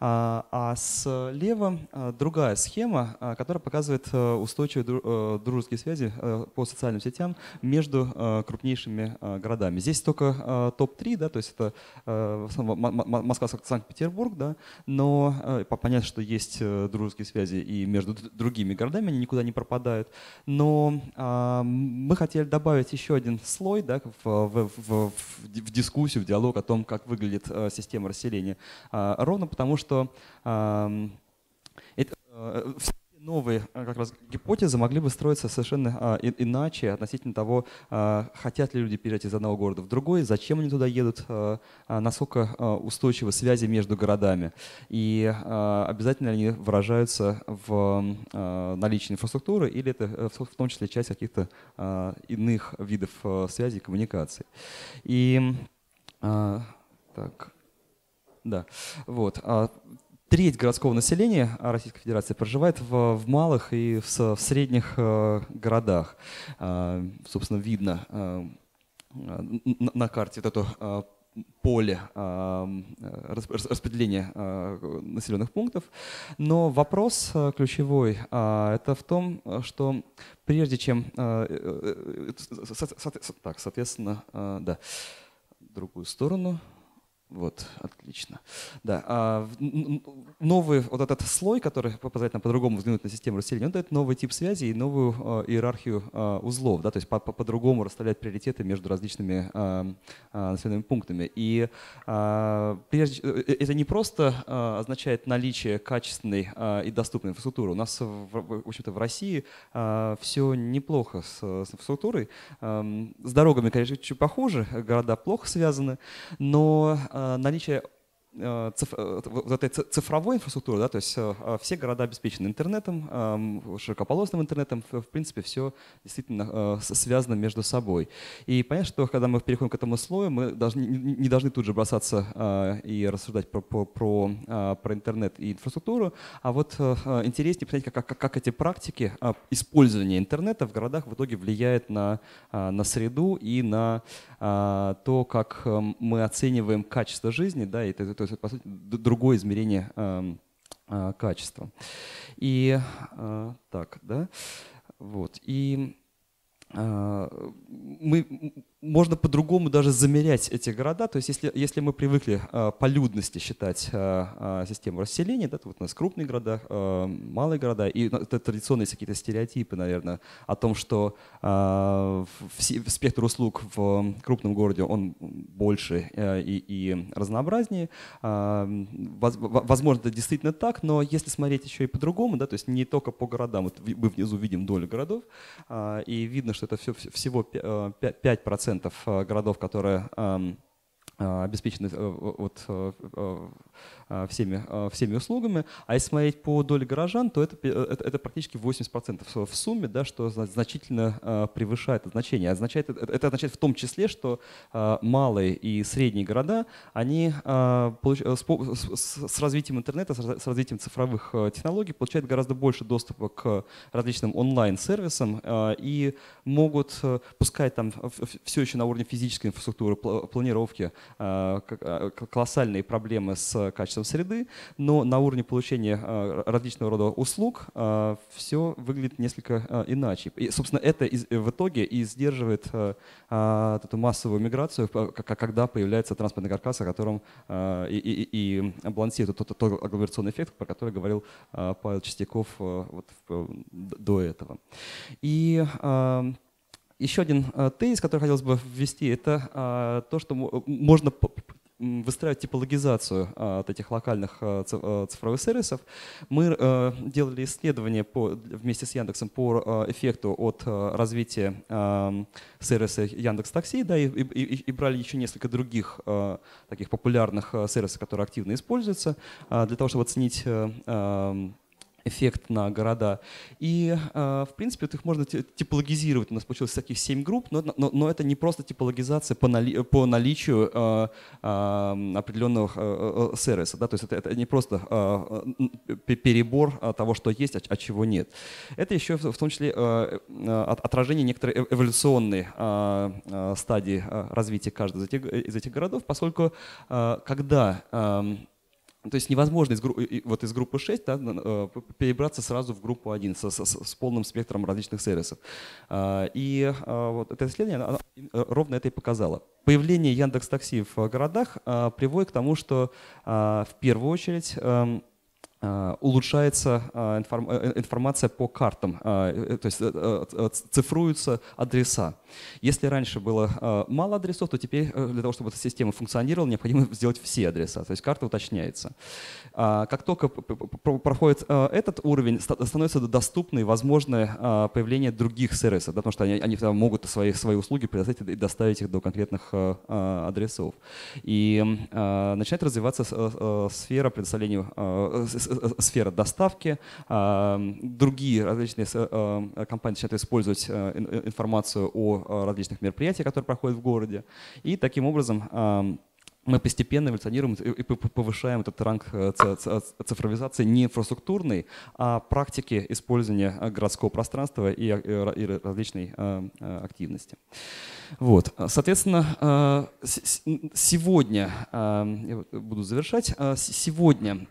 А, а слева а, другая схема, а, которая показывает устойчивые дружеские связи по социальным сетям между крупнейшими городами. Здесь только топ-3, да, то есть это Москва, Санкт-Петербург, да, но понятно, что есть э, дружеские связи и между другими городами, они никуда не пропадают. Но мы хотели добавить еще один слой да, в, в, в, в дискуссию, в диалог о том, как выглядит система расселения. Ровно потому, что что э, новые э, как раз гипотезы могли бы строиться совершенно а, иначе относительно того, а, хотят ли люди переезжать из одного города в другой, зачем они туда едут, а, насколько устойчивы связи между городами. И обязательно они выражаются в наличии инфраструктуры или это э, в том числе часть каких-то иных видов связи и коммуникаций. И так, да, вот. А треть городского населения Российской Федерации проживает в, в малых и в, в средних э, городах. Э, собственно, видно э, на карте вот это поле распределения населенных пунктов. Но вопрос ключевой это в том, что прежде чем... Так, соответственно, да, другую сторону. Вот, отлично. Да, а новый вот этот слой, который позволяет нам по-другому взглянуть на систему расселения, он дает новый тип связи и новую э, иерархию э, узлов, да, то есть по-другому по, расставлять приоритеты между различными э, населенными пунктами. И прежде, это не просто означает наличие качественной и доступной инфраструктуры. У нас, в, в общем-то, в России все неплохо с, с инфраструктурой. Эм, с дорогами, конечно, чуть похуже, города плохо связаны, но Э, наличие Э, э, вот этой цифровой инфраструктуры, да, то есть э, все города обеспечены интернетом, эм, широкополосным интернетом, в принципе, все действительно связано между собой. И понятно, что когда мы переходим к этому слою, мы должны, не должны тут же бросаться и рассуждать про, про, про, про интернет и инфраструктуру, а вот интереснее посмотреть, как, как, как эти практики использования интернета в городах в итоге влияет на, на среду и на то, как мы оцениваем качество жизни, да, и это, то есть, по сути, другое измерение э, э, качества. И э, так, да, вот. И э, мы можно по-другому даже замерять эти города. То есть если, если мы привыкли э, по людности считать э, э, систему расселения, да, то вот у нас крупные города, э, малые города, и ну, это традиционные какие-то стереотипы, наверное, о том, что э, в, в спектр услуг в крупном городе он больше э, и, и разнообразнее. Э, возможно, это действительно так, но если смотреть еще и по-другому, да, то есть не только по городам, вот мы внизу видим долю городов, э, и видно, что это все, всего 5% Э, городов, которые эм, э, обеспечены э, вот, всеми, а, всеми услугами. А если смотреть по доле горожан, то это, это, это практически 80% в сумме, да, что значительно а, превышает значение. Означает, это означает в том числе, что малые и средние города, они с развитием интернета, с развитием цифровых технологий получают гораздо больше доступа к различным онлайн-сервисам и могут, пускай там все еще на уровне физической инфраструктуры, планировки, колоссальные проблемы с качеством качеством среды, но на уровне получения а, различного рода услуг а, все выглядит несколько а, иначе. И, собственно, это в итоге и сдерживает эту массовую миграцию, когда появляется транспортный каркас, о котором и, и, и балансирует тот, тот агломерационный эффект, про который говорил Павел Чистяков вот до этого. И еще один тезис, который хотелось бы ввести, это то, что можно выстраивать типологизацию а, от этих локальных а, а, цифровых сервисов. Мы делали исследование по, вместе с Яндексом по эффекту от развития сервиса Яндекс Такси, да, и, и, и брали еще несколько других таких популярных сервисов, которые активно используются, для того, чтобы оценить эффект на города. И, э, в принципе, их можно типологизировать. У нас получилось таких семь групп, но, но, но это не просто типологизация по, нали, по наличию э, э, определенного сервиса. Да? То есть это, это не просто перебор того, что есть, а, а чего нет. Это еще в том числе отражение некоторой э, эволюционной стадии развития каждого из этих, городов, поскольку когда то есть невозможно из, вот из группы 6 да, э, перебраться сразу в группу 1 с, с, с полным спектром различных сервисов. А, и а, вот это исследование оно э, ровно это и показало. Появление Яндекс Такси в городах а, приводит к тому, что в первую очередь эм, улучшается э, э, информация по картам, то есть цифруются адреса. Если раньше было мало адресов, то теперь для того, чтобы эта система функционировала, необходимо сделать все адреса, то есть карта уточняется. А как только проходит этот уровень, становится доступной возможное появление других сервисов, да, потому что они, они могут свои, свои услуги предоставить и доставить их до конкретных адресов. И начинает развиваться сфера предоставления сфера доставки, а, другие различные а, компании начинают использовать а, информацию о различных мероприятиях, которые проходят в городе. И таким образом мы постепенно эволюционируем и повышаем этот ранг э, цифровизации не инфраструктурной, а практики использования э, городского пространства и различной активности. Вот. Соответственно, сегодня, я буду завершать, сегодня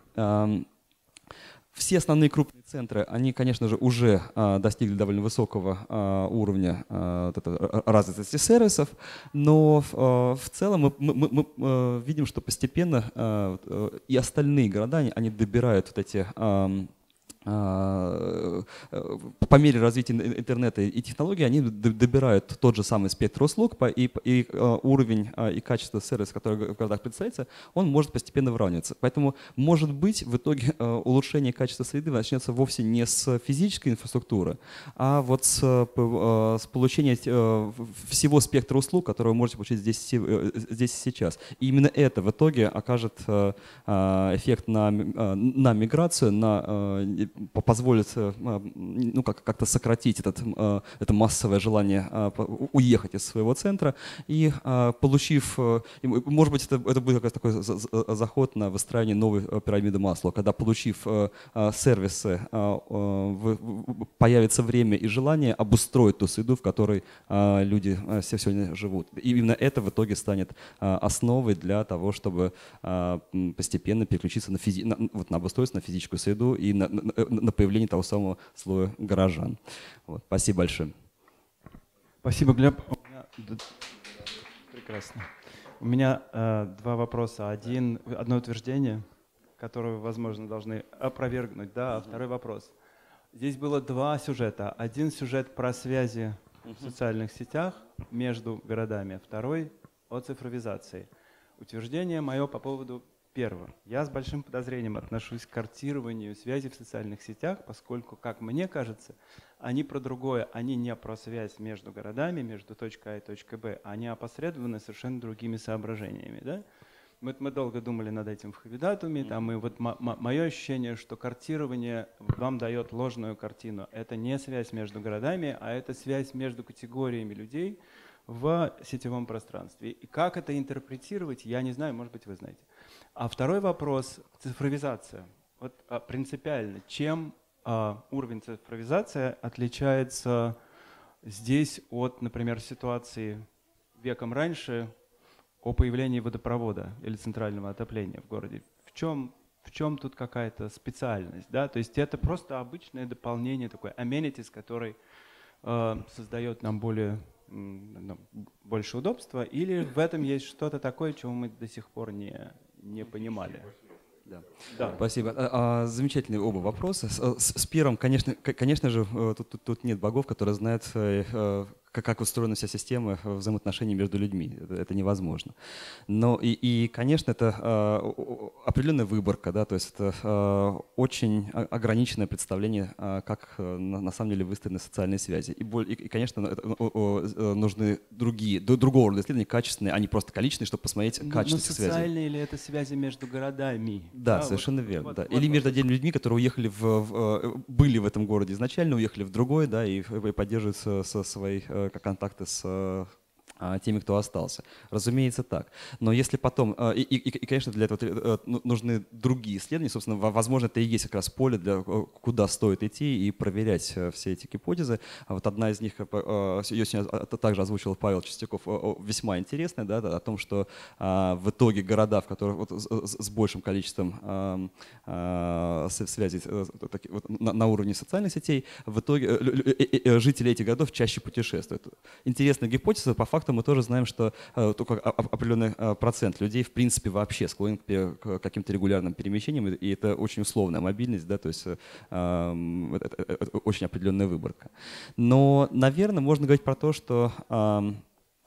все основные крупные центры, они, конечно же, уже а, достигли довольно высокого а, уровня а, вот развитости сервисов, но а, в целом мы, мы, мы, а, видим, что постепенно а, и остальные города, они, они добирают вот эти э, по мере развития интернета и технологий они добирают тот же самый спектр услуг и, и а, уровень а, и качество сервиса, который в городах представляется, он может постепенно выравниваться. Поэтому, может быть, в итоге улучшение качества среды начнется вовсе не с физической инфраструктуры, а вот с, с получения всего спектра услуг, которые вы можете получить здесь, э, здесь и сейчас. И именно это в итоге окажет эффект на, на миграцию, на позволит э, ну, как- как-то сократить этот, э, это массовое желание э, уехать из своего центра и получив, может быть, это, это будет такой заход на выстраивание новой пирамиды масла, когда получив сервисы, появится время и желание обустроить ту среду, в которой люди сегодня живут. И именно это в итоге станет основой для того, чтобы постепенно переключиться на, физи... на, вот, на обустройство, на физическую среду и на, на, на появление того самого слоя горожан. Вот. Спасибо большое. Спасибо, Глеб. Прекрасно. У меня э, два вопроса. Один, одно утверждение, которое, возможно, должны опровергнуть, да, а второй вопрос. Здесь было два сюжета. Один сюжет про связи в социальных сетях между городами, второй о цифровизации. Утверждение мое по поводу Первое. Я с большим подозрением отношусь к картированию связи в социальных сетях, поскольку, как мне кажется, они про другое, они не про связь между городами, между точкой А и точкой Б, они опосредованы совершенно другими соображениями. Да? Мы, мы долго думали над этим в Хавидатуме, там, и вот мое ощущение, что картирование вам дает ложную картину. Это не связь между городами, а это связь между категориями людей в сетевом пространстве. И как это интерпретировать, я не знаю, может быть, вы знаете. А второй вопрос – цифровизация. Вот а, принципиально, чем а, уровень цифровизации отличается здесь от, например, ситуации веком раньше о появлении водопровода или центрального отопления в городе? В чем, в чем тут какая-то специальность? Да? То есть это просто обычное дополнение, такой amenities, который э, создает нам более больше удобства, или в этом есть что-то такое, чего мы до сих пор не, не понимали. Да. Да. Спасибо. А, а, замечательные оба вопроса. С, с, с первым, конечно, конечно же, э, тут, тут, тут нет богов, которые знают, э, э, как, как устроена вся система взаимоотношений между людьми. Это, это невозможно. Но и, и конечно, это э, определенная выборка, да, то есть это э, очень ограниченное представление, э, как на, на самом деле выстроены социальные связи. И, и, и конечно, это, э, нужны другие, другого рода исследования, качественные, а не просто количественные, чтобы посмотреть но, качество но связи. социальные ли это связи между городами? Да, да совершенно вот, верно. Вот, да. Вот, Или между отдельными людьми, которые уехали в, в, были в этом городе изначально, уехали в другой, да, и, и поддерживают со, со своей контакты с э, теми, кто остался. Разумеется, так. Но если потом, а, и, и, и конечно, для этого э, ну, нужны другие исследования, собственно, возможно, это и есть как раз поле, для, э, куда стоит идти и проверять э, все эти гипотезы. А вот одна из них, ее сегодня также озвучил Павел Чистяков, весьма интересная, да, о том, что в итоге города, в которых вот с большим количеством связей на уровне социальных сетей, в итоге жители этих городов чаще путешествуют. Интересная гипотеза, по факту мы тоже знаем, что э, только определенный э, процент людей в принципе вообще склонен к каким-то регулярным перемещениям, и это очень условная мобильность, да, то есть э, это, это очень определенная выборка. Но, наверное, можно говорить про то, что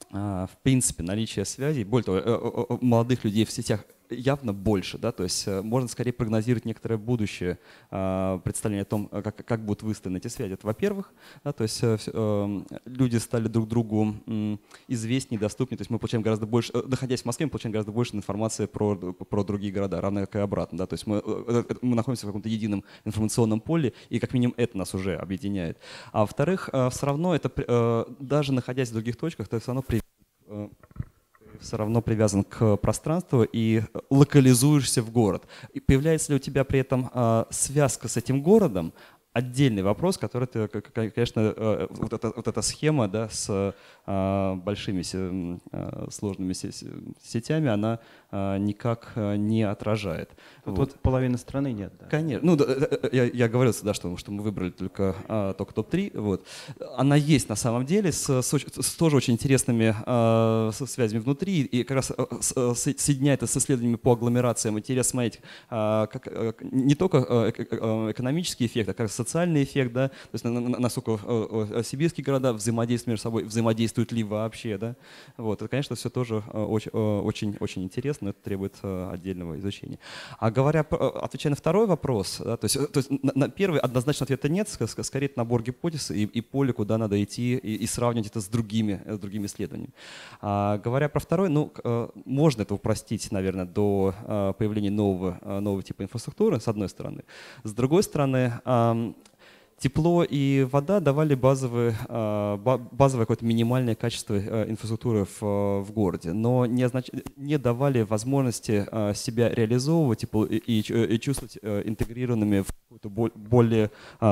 в принципе наличие связей, более того, молодых людей в сетях явно больше, да, то есть э, можно скорее прогнозировать некоторое будущее э, представление о том, э, как, как будут выстроены эти связи. Это, во-первых, да, то есть э, люди стали друг другу известнее, доступнее, то есть мы получаем гораздо больше, находясь в Москве, мы получаем гораздо больше информации про, про другие города, равно как и обратно, да, то есть мы, мы находимся в каком-то едином информационном поле, и как минимум это нас уже объединяет. А во-вторых, все равно это, даже находясь в других точках, это все равно при, э, все равно привязан к пространству и локализуешься в город. И появляется ли у тебя при этом э, связка с этим городом, отдельный вопрос, который ты, конечно, э, вот эта, вот эта схема да, с а, большими а, сложными сетями, она никак не отражает. Тут вот. вот половины страны нет. Да. Конечно. Ну, э, э, я, я говорил да, что, что мы выбрали только, только топ-3. Вот. Она есть на самом деле с, с, с тоже очень интересными с связями внутри и как раз соединяет это с исследованиями по агломерациям. Интересно смотреть как, не только экономический эффект, а как социальный эффект, да, то есть насколько сибирские города взаимодействуют между собой, взаимодействуют ли вообще, да, вот, это, конечно, все тоже э, очень, э, очень, очень интересно, это требует э, отдельного изучения. А говоря, отвечая на второй вопрос, да, то есть, то есть на, на первый однозначно ответа нет, скорее это набор гипотез и, и поле, куда надо идти и, и сравнивать это с другими, с другими исследованиями. А, говоря про второй, ну, можно это упростить, наверное, до появления нового, нового типа инфраструктуры, с одной стороны. С другой стороны, Тепло и вода давали базовые, а, базовое какое-то минимальное качество э, инфраструктуры в, э, в городе, но не, означ... не давали возможности себя реализовывать и, и, и чувствовать э, интегрированными в более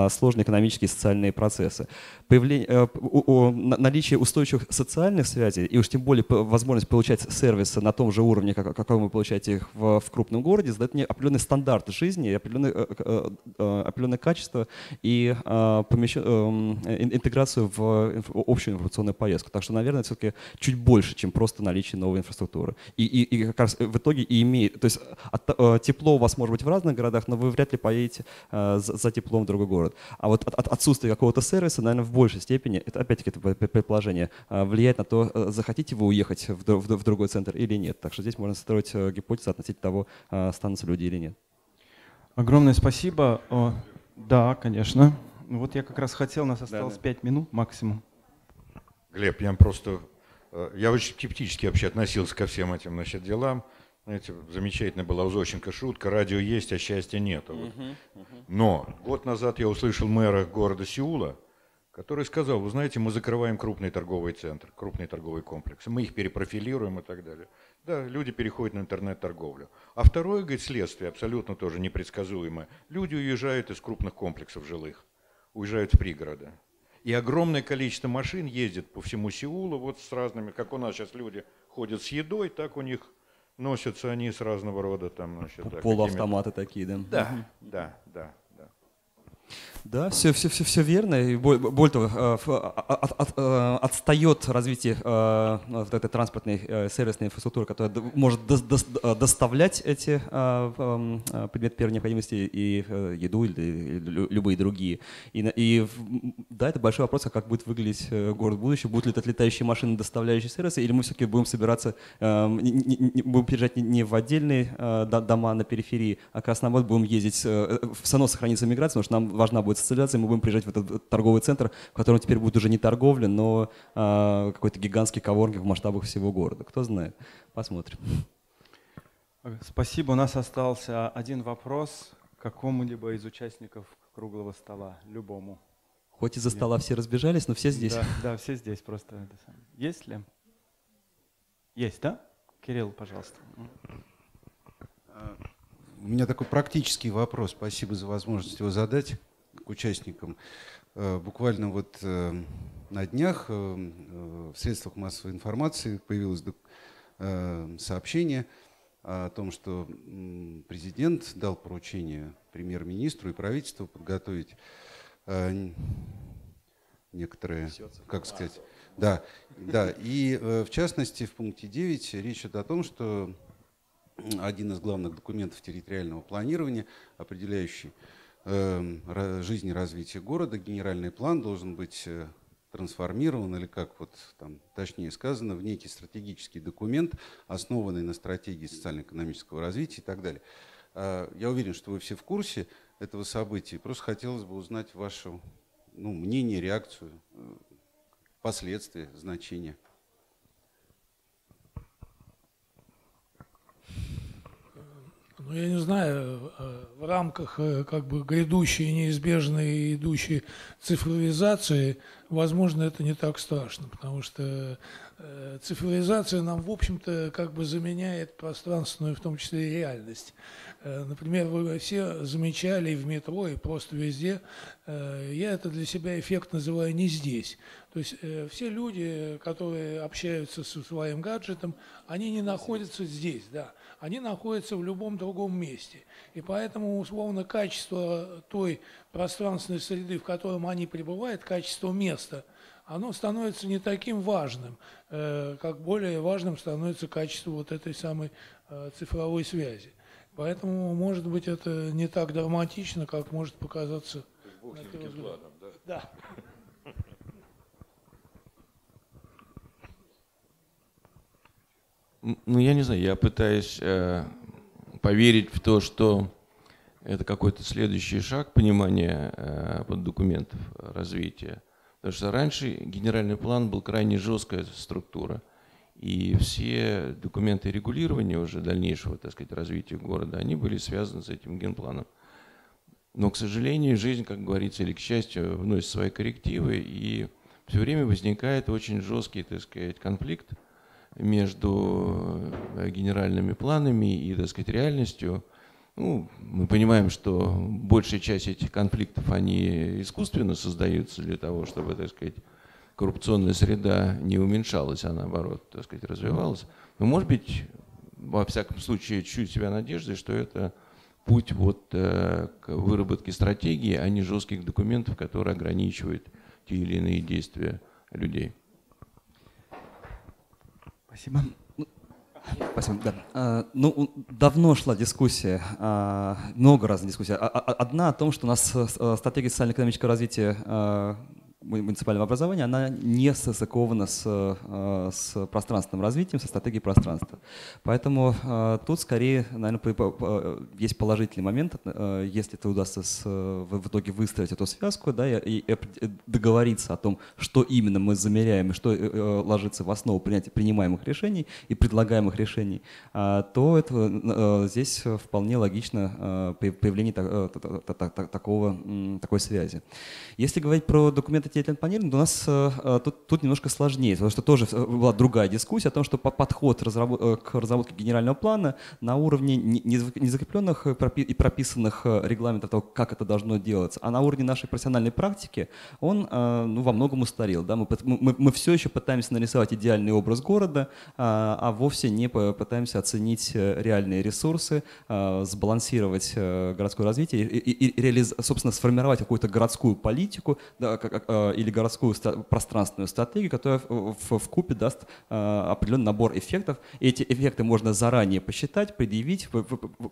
сложные экономические и социальные процессы. Появление, наличие устойчивых социальных связей и уж тем более возможность получать сервисы на том же уровне, как, какой вы получаете их в, в крупном городе, задает мне определенный стандарт жизни, определенное, определенное качество и а, помещ... Эм, интеграцию в общую информационную поездку. Так что, наверное, все-таки чуть больше, чем просто наличие новой инфраструктуры. И, и, и как раз в итоге и имеет... То есть от, э, тепло у вас может быть в разных городах, но вы вряд ли поедете э, за, за теплом в другой город. А вот от, от отсутствие какого-то сервиса, наверное, в большей степени, это опять-таки это предположение, э, влияет на то, захотите вы уехать в, в, в другой центр или нет. Так что здесь можно строить гипотезу относительно того, останутся люди или нет. Огромное спасибо. Да, конечно. Ну вот я как раз хотел, у нас осталось да, да. минут максимум. Глеб, я просто, э, я очень скептически вообще относился ко всем этим значит, делам. Знаете, замечательно была у Зощенко шутка, радио есть, а счастья нет. Вот. Но год назад я услышал мэра города Сеула, который сказал, вы знаете, мы закрываем крупный торговый центр, крупный торговый комплекс, мы их перепрофилируем и так далее. Да, люди переходят на интернет-торговлю. А второе, говорит, следствие абсолютно тоже непредсказуемое. Люди уезжают из крупных комплексов жилых, уезжают в пригороды. И огромное количество машин ездит по всему Сеулу, вот с разными, как у нас сейчас люди ходят с едой, так у них носятся они с разного рода там, значит, полуавтоматы такие, да? Да, да, да. Да, все, все, все, все верно. И более того, э, от, от, э, отстает развитие э, вот этой транспортной сервисной инфраструктуры, которая может доставлять эти предметы первой необходимости и еду или любые другие. И, и да, это большой вопрос, а как будет выглядеть город будущего, будут ли это летающие машины, доставляющие сервисы, или мы все-таки будем собираться, будем приезжать не в отдельные дома на периферии, а как раз наоборот будем ездить, все равно сохранится миграция, потому что нам важна будет социализация, мы будем приезжать в этот торговый центр, в котором теперь будет уже не торговля, но а, какой-то гигантский коворкинг в масштабах всего города. Кто знает. Посмотрим. Спасибо. У нас остался один вопрос какому-либо из участников круглого стола, любому. Хоть из-за стола все разбежались, но все здесь. Да, да все здесь просто. Есть ли? Есть, да? Кирилл, пожалуйста. У меня такой практический вопрос. Спасибо за возможность его задать к участникам. Э, буквально вот э, на днях э, в средствах массовой информации появилось сообщение о том, что президент дал поручение премьер-министру и правительству подготовить некоторые, как сказать, да, да, и в частности в пункте 9 речь идет о том, что один из главных документов территориального планирования, определяющий жизни и развития города, генеральный план должен быть э, трансформирован или как вот там точнее сказано в некий стратегический документ, основанный на стратегии социально-экономического развития и так далее. А, я уверен, что вы все в курсе этого события. Просто хотелось бы узнать ваше ну, мнение, реакцию, э, последствия, значения. Ну, я не знаю, э, в рамках э, как бы грядущей, неизбежной идущей цифровизации возможно, это не так страшно, потому что э, цифровизация нам, в общем-то, как бы заменяет пространственную, в том числе и реальность. Э, например, вы все замечали и в метро, и просто везде. Э, я это для себя эффект называю «не здесь». То есть э, все люди, которые общаются со своим гаджетом, они не находятся здесь, да. Они находятся в любом другом месте. И поэтому, условно, качество той пространственной среды, в котором они пребывают, качество места, оно становится не таким важным, как более важным становится качество вот этой самой цифровой связи. Поэтому, может быть, это не так драматично, как может показаться. Бог с планом, да? Да. Ну, я не знаю, я пытаюсь э, поверить в то, что это какой-то следующий шаг понимания э, документов развития. Потому что раньше генеральный план был крайне жесткая структура – и все документы регулирования уже дальнейшего, так сказать, развития города, они были связаны с этим генпланом. Но, к сожалению, жизнь, как говорится, или к счастью, вносит свои коррективы, и все время возникает очень жесткий, так сказать, конфликт между э, генеральными планами и, так сказать, реальностью. Ну, мы понимаем, что большая часть этих конфликтов, они искусственно создаются для того, чтобы, так сказать, коррупционная среда не уменьшалась, а наоборот, так сказать, развивалась. Но, может быть, во всяком случае, чуть себя надежды, что это путь вот э, к выработке стратегии, а не жестких документов, которые ограничивают те или иные действия людей. Спасибо. Спасибо. Да. А, ну, давно шла дискуссия, а, много разных дискуссий. А, одна о том, что у нас э, стратегия социально-экономического развития муниципального образования, она не состыкована с, э, с пространственным развитием, со стратегией пространства. Поэтому э, тут скорее, наверное, есть положительный момент, э, если это удастся с, в итоге выстроить эту связку да, и, и договориться о том, что именно мы замеряем и что ложится в основу принятия принимаемых решений и предлагаемых решений, то это, здесь вполне логично появление такого, такой связи. Если говорить про документы деятельного планирования, у нас э, э, тут, тут немножко сложнее, потому что тоже э, была другая дискуссия о том, что подход к разработке генерального плана на уровне незакрепленных и прописанных регламентов того, как это должно делаться, а на уровне нашей профессиональной практики он ну, во многом устарел. Да? Мы, мы, мы все еще пытаемся нарисовать идеальный образ города, а, а вовсе не пытаемся оценить реальные ресурсы, сбалансировать городское развитие и, и, и реализ... собственно, сформировать какую-то городскую политику, да, как, Э, или городскую пространственную стратегию, которая в, в купе даст э, определенный набор эффектов. Эти эффекты можно заранее посчитать, предъявить,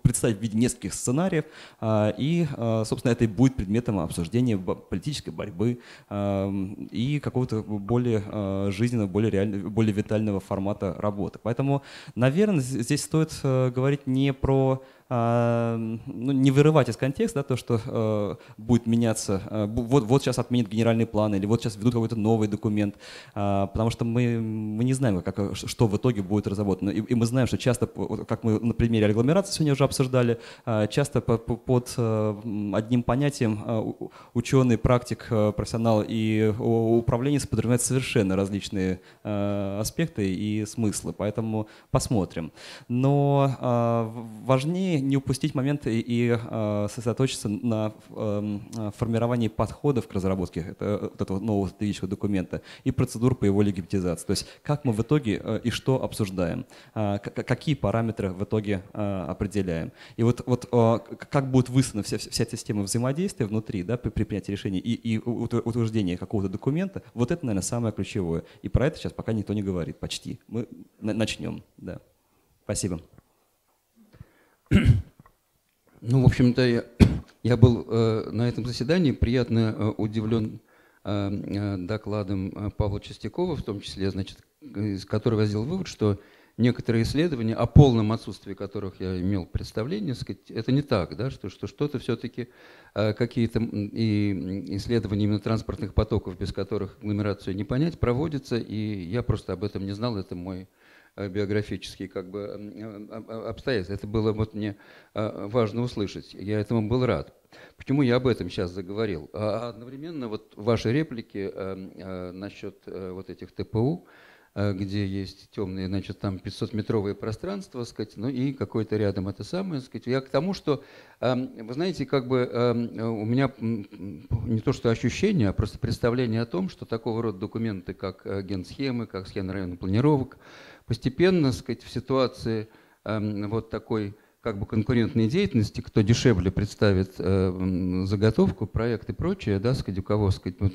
представить в виде нескольких сценариев, э, и, собственно, это и будет предметом обсуждения политической борьбы и какого-то более жизненного, более, реального, более витального формата работы. Поэтому, наверное, здесь стоит говорить не про ну, не вырывать из контекста да, то, что э, будет меняться, э, вот, вот сейчас отменят генеральный план или вот сейчас ведут какой-то новый документ, э, потому что мы, мы не знаем, как, что в итоге будет разработано. И, и мы знаем, что часто, как мы на примере агломерации сегодня уже обсуждали, э, часто по, по, под э, одним понятием э, ученый, практик, э, профессионал и управленец подразумевают совершенно различные э, аспекты и смыслы, поэтому посмотрим. Но э, важнее не упустить момент и, и э, сосредоточиться на э, формировании подходов к разработке это, вот этого нового стратегического документа и процедур по его легитимизации. То есть как мы в итоге э, и что обсуждаем, э, какие параметры в итоге э, определяем. И вот, вот э, как будет выстроена вся, вся система взаимодействия внутри да, при, при принятии решений и, и утверждения какого-то документа, вот это, наверное, самое ключевое. И про это сейчас пока никто не говорит, почти. Мы начнем. Да. Спасибо. Ну, в общем-то, я, я был э, на этом заседании приятно э, удивлен э, э, докладом э, Павла Чистякова, в том числе, значит, из которого я сделал вывод, что некоторые исследования, о полном отсутствии которых я имел представление, сказать, это не так, да, что, что что-то все-таки, э, какие-то и исследования именно транспортных потоков, без которых агломерацию не понять, проводятся, и я просто об этом не знал, это мой биографические как бы обстоятельства. Это было вот мне важно услышать. Я этому был рад. Почему я об этом сейчас заговорил? А одновременно вот ваши реплики насчет вот этих ТПУ, Э, где есть темные, значит, там 500-метровые пространства, сказать, ну и какой-то рядом это самое, сказать. Я к тому, что, эм, вы знаете, как бы эм, у меня не то что ощущение, а просто представление о том, что такого рода документы, как э, генсхемы, как схемы районных планировок, постепенно, сказать, в ситуации эм, вот такой как бы конкурентной деятельности, кто дешевле представит э, заготовку, проект и прочее, да, сказать, у кого, сказать, вот,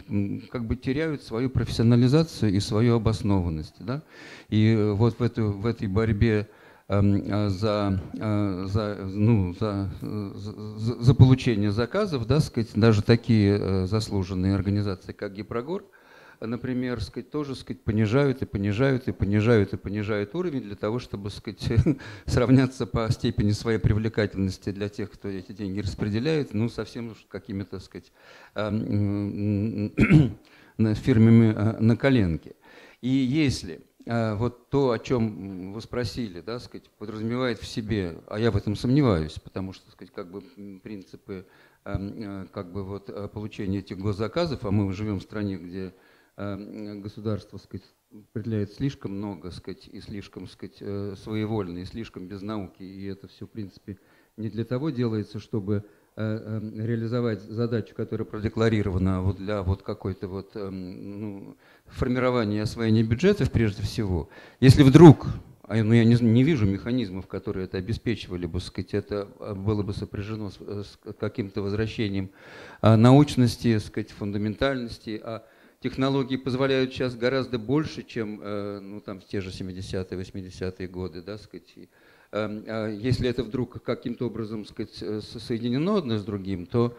как бы теряют свою профессионализацию и свою обоснованность, да, и вот в, эту, в этой борьбе э, за, э, за, ну, за, за, за получение заказов, да, сказать, даже такие э, заслуженные организации, как Гипрогор, например, сказать, тоже сказать, понижают и понижают и понижают и понижают уровень для того, чтобы сказать, сравняться по степени своей привлекательности для тех, кто эти деньги распределяет, ну, совсем какими-то сказать, фирмами а, на коленке. И если а, вот то, о чем вы спросили, да, сказать, подразумевает в себе, а я в этом сомневаюсь, потому что, сказать, как бы принципы а, как бы вот получения этих госзаказов, а мы живем в стране, где государство сказать, определяет слишком много сказать, и слишком сказать, э, своевольно, и слишком без науки. И это все, в принципе, не для того делается, чтобы э, эм, реализовать задачу, которая продекларирована вот для вот какой-то вот эм, ну, формирования освоения бюджетов прежде всего. Если вдруг а ну, я не, не вижу механизмов, которые это обеспечивали бы, сказать, это а, было бы сопряжено с, с каким-то возвращением а, научности, сказать, фундаментальности, а технологии позволяют сейчас гораздо больше, чем э, ну, там, в те же 70-е, 80-е годы. Да, сказать. Эм, а если это вдруг каким-то образом сказать, соединено одно с другим, то,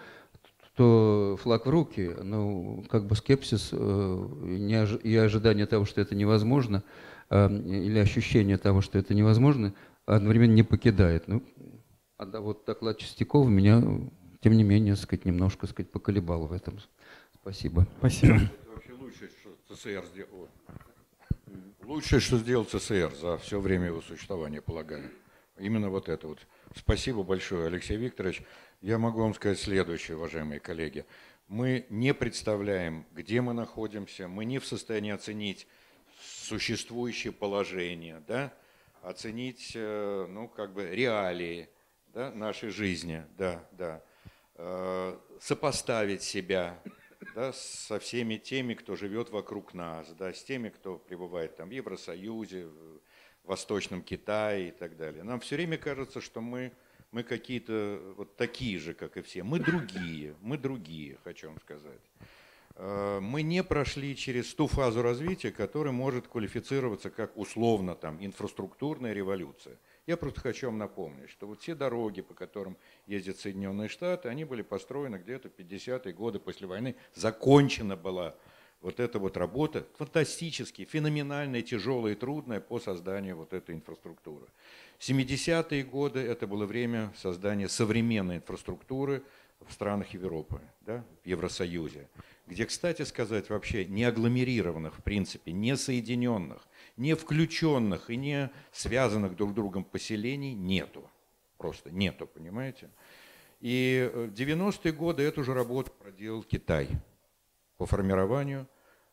то флаг в руки, ну, как бы скепсис э, и ожидание того, что это невозможно, эм, или ощущение того, что это невозможно, одновременно не покидает. Ну, а вот доклад Чистякова меня, тем не менее, сказать, немножко сказать, поколебал в этом. Спасибо. Спасибо. ЦССР сделал. Лучшее, что сделал ЦССР за все время его существования, полагаю. Именно вот это вот. Спасибо большое, Алексей Викторович. Я могу вам сказать следующее, уважаемые коллеги. Мы не представляем, где мы находимся, мы не в состоянии оценить существующее положение, да? оценить э, ну, как бы реалии да, нашей жизни, да, да. Э, сопоставить себя да, со всеми теми, кто живет вокруг нас, да, с теми, кто пребывает там в Евросоюзе, в Восточном Китае и так далее. Нам все время кажется, что мы, мы какие-то вот такие же, как и все. Мы другие, мы другие, хочу вам сказать. Э, мы не прошли через ту фазу развития, которая может квалифицироваться как условно там инфраструктурная революция. Я просто хочу вам напомнить, что вот все дороги, по которым ездят Соединенные Штаты, они были построены где-то 50-е годы после войны. Закончена была вот эта вот работа, фантастически, феноменальная, тяжелая и трудная по созданию вот этой инфраструктуры. 70-е годы это было время создания современной инфраструктуры в странах Европы, да, в Евросоюзе, где, кстати сказать, вообще не агломерированных, в принципе, не соединенных, не включенных и не связанных друг с другом поселений нету. Просто нету, понимаете? И в 90-е годы эту же работу проделал Китай по формированию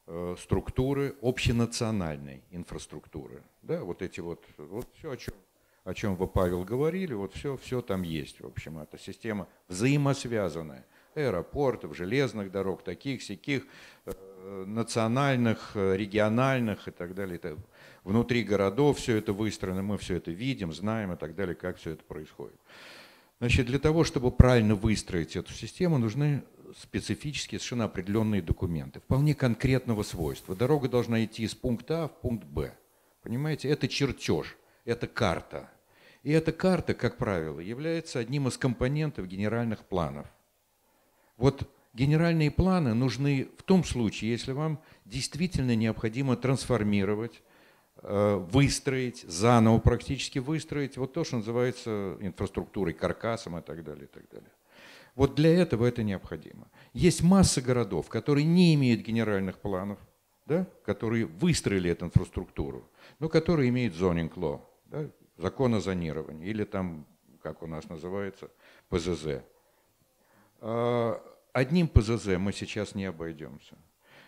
э, структуры общенациональной инфраструктуры. Да, вот эти вот, вот все, о чем, о чем вы, Павел, говорили, вот все, все там есть. В общем, эта система взаимосвязанная. Аэропортов, железных дорог, таких, сяких, э, национальных, э, региональных и так далее внутри городов все это выстроено, мы все это видим, знаем и так далее, как все это происходит. Значит, для того, чтобы правильно выстроить эту систему, нужны специфические, совершенно определенные документы, вполне конкретного свойства. Дорога должна идти из пункта А в пункт Б. Понимаете, это чертеж, это карта. И эта карта, как правило, является одним из компонентов генеральных планов. Вот генеральные планы нужны в том случае, если вам действительно необходимо трансформировать выстроить, заново практически выстроить вот то, что называется инфраструктурой, каркасом и так далее, и так далее. Вот для этого это необходимо. Есть масса городов, которые не имеют генеральных планов, да, которые выстроили эту инфраструктуру, но которые имеют зонинг ло, да, закон о зонировании, или там, как у нас называется, ПЗЗ. А, одним ПЗЗ мы сейчас не обойдемся.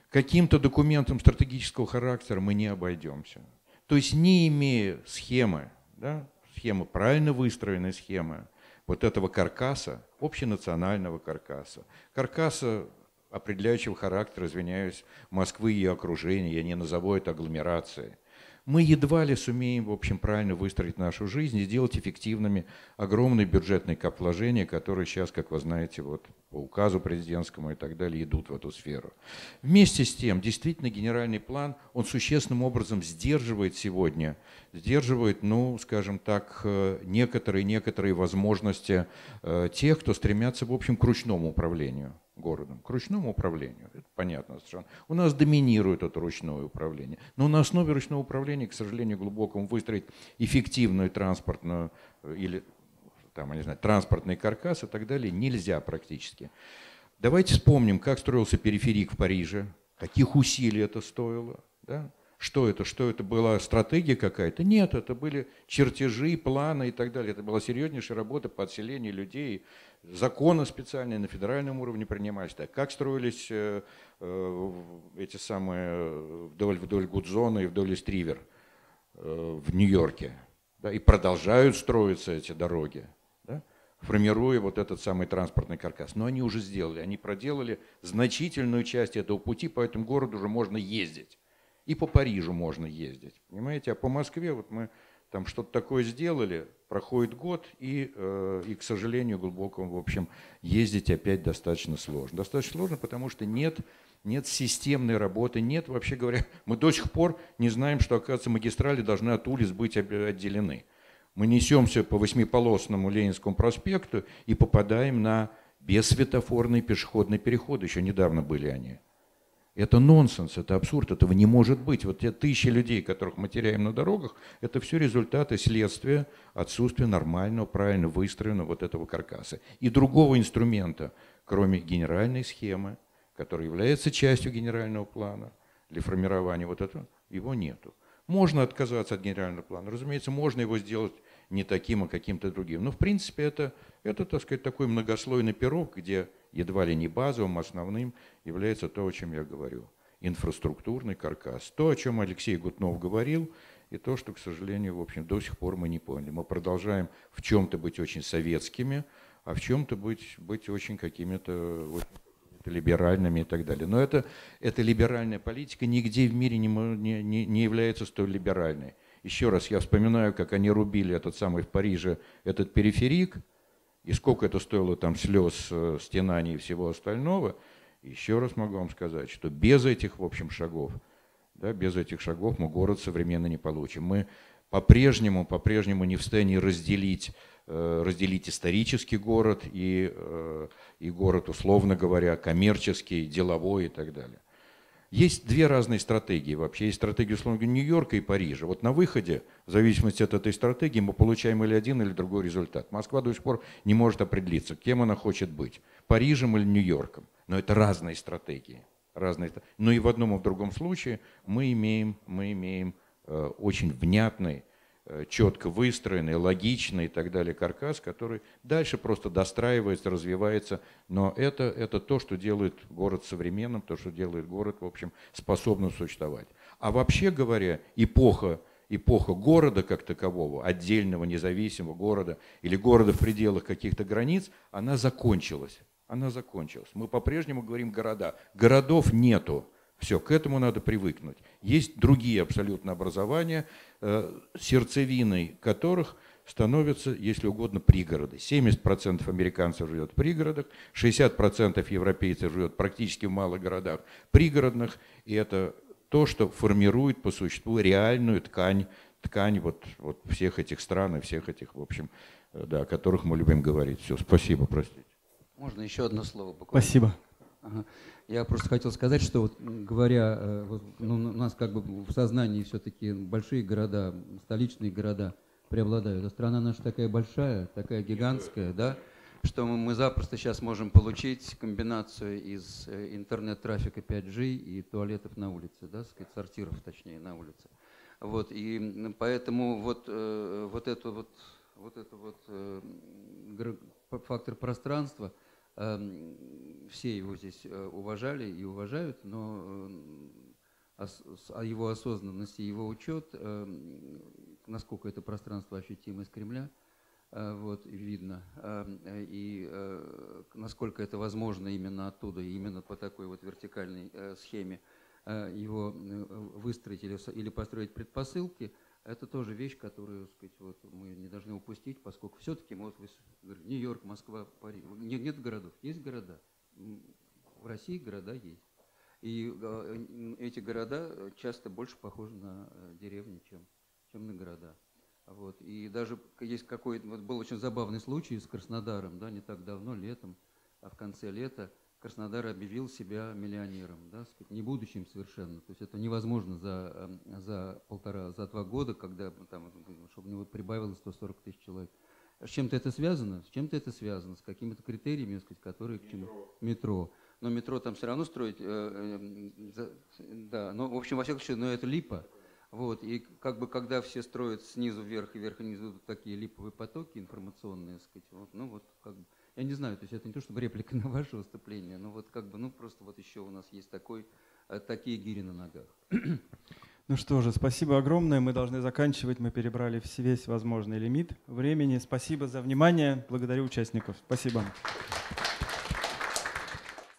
Каким-то документом стратегического характера мы не обойдемся. То есть не имея схемы, да, схемы, правильно выстроенной схемы, вот этого каркаса, общенационального каркаса, каркаса определяющего характера, извиняюсь, Москвы и окружения, я не назову это агломерацией – мы едва ли сумеем, в общем, правильно выстроить нашу жизнь и сделать эффективными огромные бюджетные капвложения, которые сейчас, как вы знаете, вот по указу президентскому и так далее идут в эту сферу. Вместе с тем, действительно, генеральный план, он существенным образом сдерживает сегодня, сдерживает, ну, скажем так, некоторые-некоторые возможности э, тех, кто стремятся, в общем, к ручному управлению городом, к ручному управлению. Это понятно совершенно. У нас доминирует это ручное управление. Но на основе ручного управления, к сожалению, глубокому выстроить эффективную транспортную э, или там, не знаю, транспортный каркас и так далее нельзя практически. Давайте вспомним, как строился периферик в Париже, каких усилий это стоило. Да? Что это? Что это была стратегия какая-то? Нет, это были чертежи, планы и так далее. Это была серьезнейшая работа по отселению людей. Законы специальные на федеральном уровне принимались. Так, как строились э, э, эти самые вдоль, вдоль Гудзона и вдоль Истривер э, в Нью-Йорке. Да, и продолжают строиться эти дороги, да, формируя вот этот самый транспортный каркас. Но они уже сделали, они проделали значительную часть этого пути, по этому городу уже можно ездить. И по Парижу можно ездить, понимаете? А по Москве вот мы там что-то такое сделали, проходит год, и, э, и, к сожалению, глубокому, в общем, ездить опять достаточно сложно. Достаточно сложно, потому что нет, нет системной работы, нет, вообще говоря, мы до сих пор не знаем, что, оказывается, магистрали должны от улиц быть отделены. Мы несемся по восьмиполосному Ленинскому проспекту и попадаем на бессветофорный пешеходный переход. Еще недавно были они. Это нонсенс, это абсурд, этого не может быть. Вот те тысячи людей, которых мы теряем на дорогах, это все результаты следствия отсутствия нормального, правильно выстроенного вот этого каркаса. И другого инструмента, кроме генеральной схемы, которая является частью генерального плана для формирования вот этого, его нету. Можно отказаться от генерального плана. Разумеется, можно его сделать не таким, а каким-то другим. Но, в принципе, это, это так сказать, такой многослойный пирог, где едва ли не базовым, основным является то, о чем я говорю. Инфраструктурный каркас. То, о чем Алексей Гутнов говорил, и то, что, к сожалению, в общем, до сих пор мы не поняли. Мы продолжаем в чем-то быть очень советскими, а в чем-то быть, быть очень какими-то либеральными и так далее. Но это, эта либеральная политика нигде в мире не, не, не является столь либеральной. Еще раз я вспоминаю, как они рубили этот самый в Париже, этот периферик – и сколько это стоило там слез, э, стенаний и всего остального, еще раз могу вам сказать, что без этих, в общем, шагов, да, без этих шагов мы город современно не получим. Мы по-прежнему, по-прежнему не в состоянии разделить, э, разделить исторический город и, э, и город, условно говоря, коммерческий, деловой и так далее. Есть две разные стратегии вообще. Есть стратегия, условно говоря, Нью-Йорка и Парижа. Вот на выходе, в зависимости от этой стратегии, мы получаем или один, или другой результат. Москва до сих пор не может определиться, кем она хочет быть. Парижем или Нью-Йорком. Но это разные стратегии. Разные. Но и в одном и в другом случае мы имеем, мы имеем э, очень внятный четко выстроенный, логичный и так далее каркас, который дальше просто достраивается, развивается. Но это, это то, что делает город современным, то, что делает город, в общем, способным существовать. А вообще говоря, эпоха, эпоха города как такового, отдельного независимого города или города в пределах каких-то границ, она закончилась. Она закончилась. Мы по-прежнему говорим города. Городов нету. Все, к этому надо привыкнуть. Есть другие абсолютно образования, э, сердцевиной которых становятся, если угодно, пригороды. 70% американцев живет в пригородах, 60% европейцев живет практически в малых городах пригородных, и это то, что формирует по существу реальную ткань, ткань вот, вот всех этих стран и всех этих, в общем, э, да, о которых мы любим говорить. Все, спасибо, простите. Можно еще одно слово? Буквально? Спасибо. Ага. Я просто хотел сказать, что вот, говоря, э, вот, ну, у нас как бы в сознании все-таки большие города, столичные города преобладают. А страна наша такая большая, такая гигантская, да, что мы запросто сейчас можем получить комбинацию из э, интернет-трафика 5G и туалетов на улице, да, сказать, сортиров, точнее, на улице. Вот, и поэтому вот, э, вот это вот, вот это вот э, фактор пространства, все его здесь уважали и уважают, но о его осознанности, его учет, эм, насколько это пространство ощутимо из Кремля – Э, вот, видно, эм, и э, насколько это возможно именно оттуда, именно по такой вот вертикальной э, схеме его выстроить или построить предпосылки, это тоже вещь, которую сказать, вот, мы не должны упустить, поскольку все-таки вот, Нью-Йорк, Москва, Париж, нет, нет городов, есть города. В России города есть. И эти города часто больше похожи на деревни, чем, чем на города. Вот. И даже есть какой-то, вот был очень забавный случай с Краснодаром, да, не так давно, летом, а в конце лета Краснодар объявил себя миллионером, да, не будущим совершенно. То есть это невозможно за, эм, за полтора, за два года, когда там, чтобы у него прибавилось 140 тысяч человек. С чем-то это связано? С чем-то это связано, с какими-то критериями, сказать, которые метро. к чему? Метро. Но метро там все равно строить, э, э, да, но в общем, во всяком случае, но это липа. Вот, и как бы когда все строят снизу вверх и вверх внизу такие липовые потоки информационные, сказать, вот, ну вот как бы, я не знаю, то есть это не то, чтобы реплика на ваше выступление, но вот как бы, ну просто вот еще у нас есть такой, э, такие гири на ногах. Ну что же, спасибо огромное. Мы должны заканчивать. Мы перебрали весь возможный лимит времени. Спасибо за внимание. Благодарю участников. Спасибо.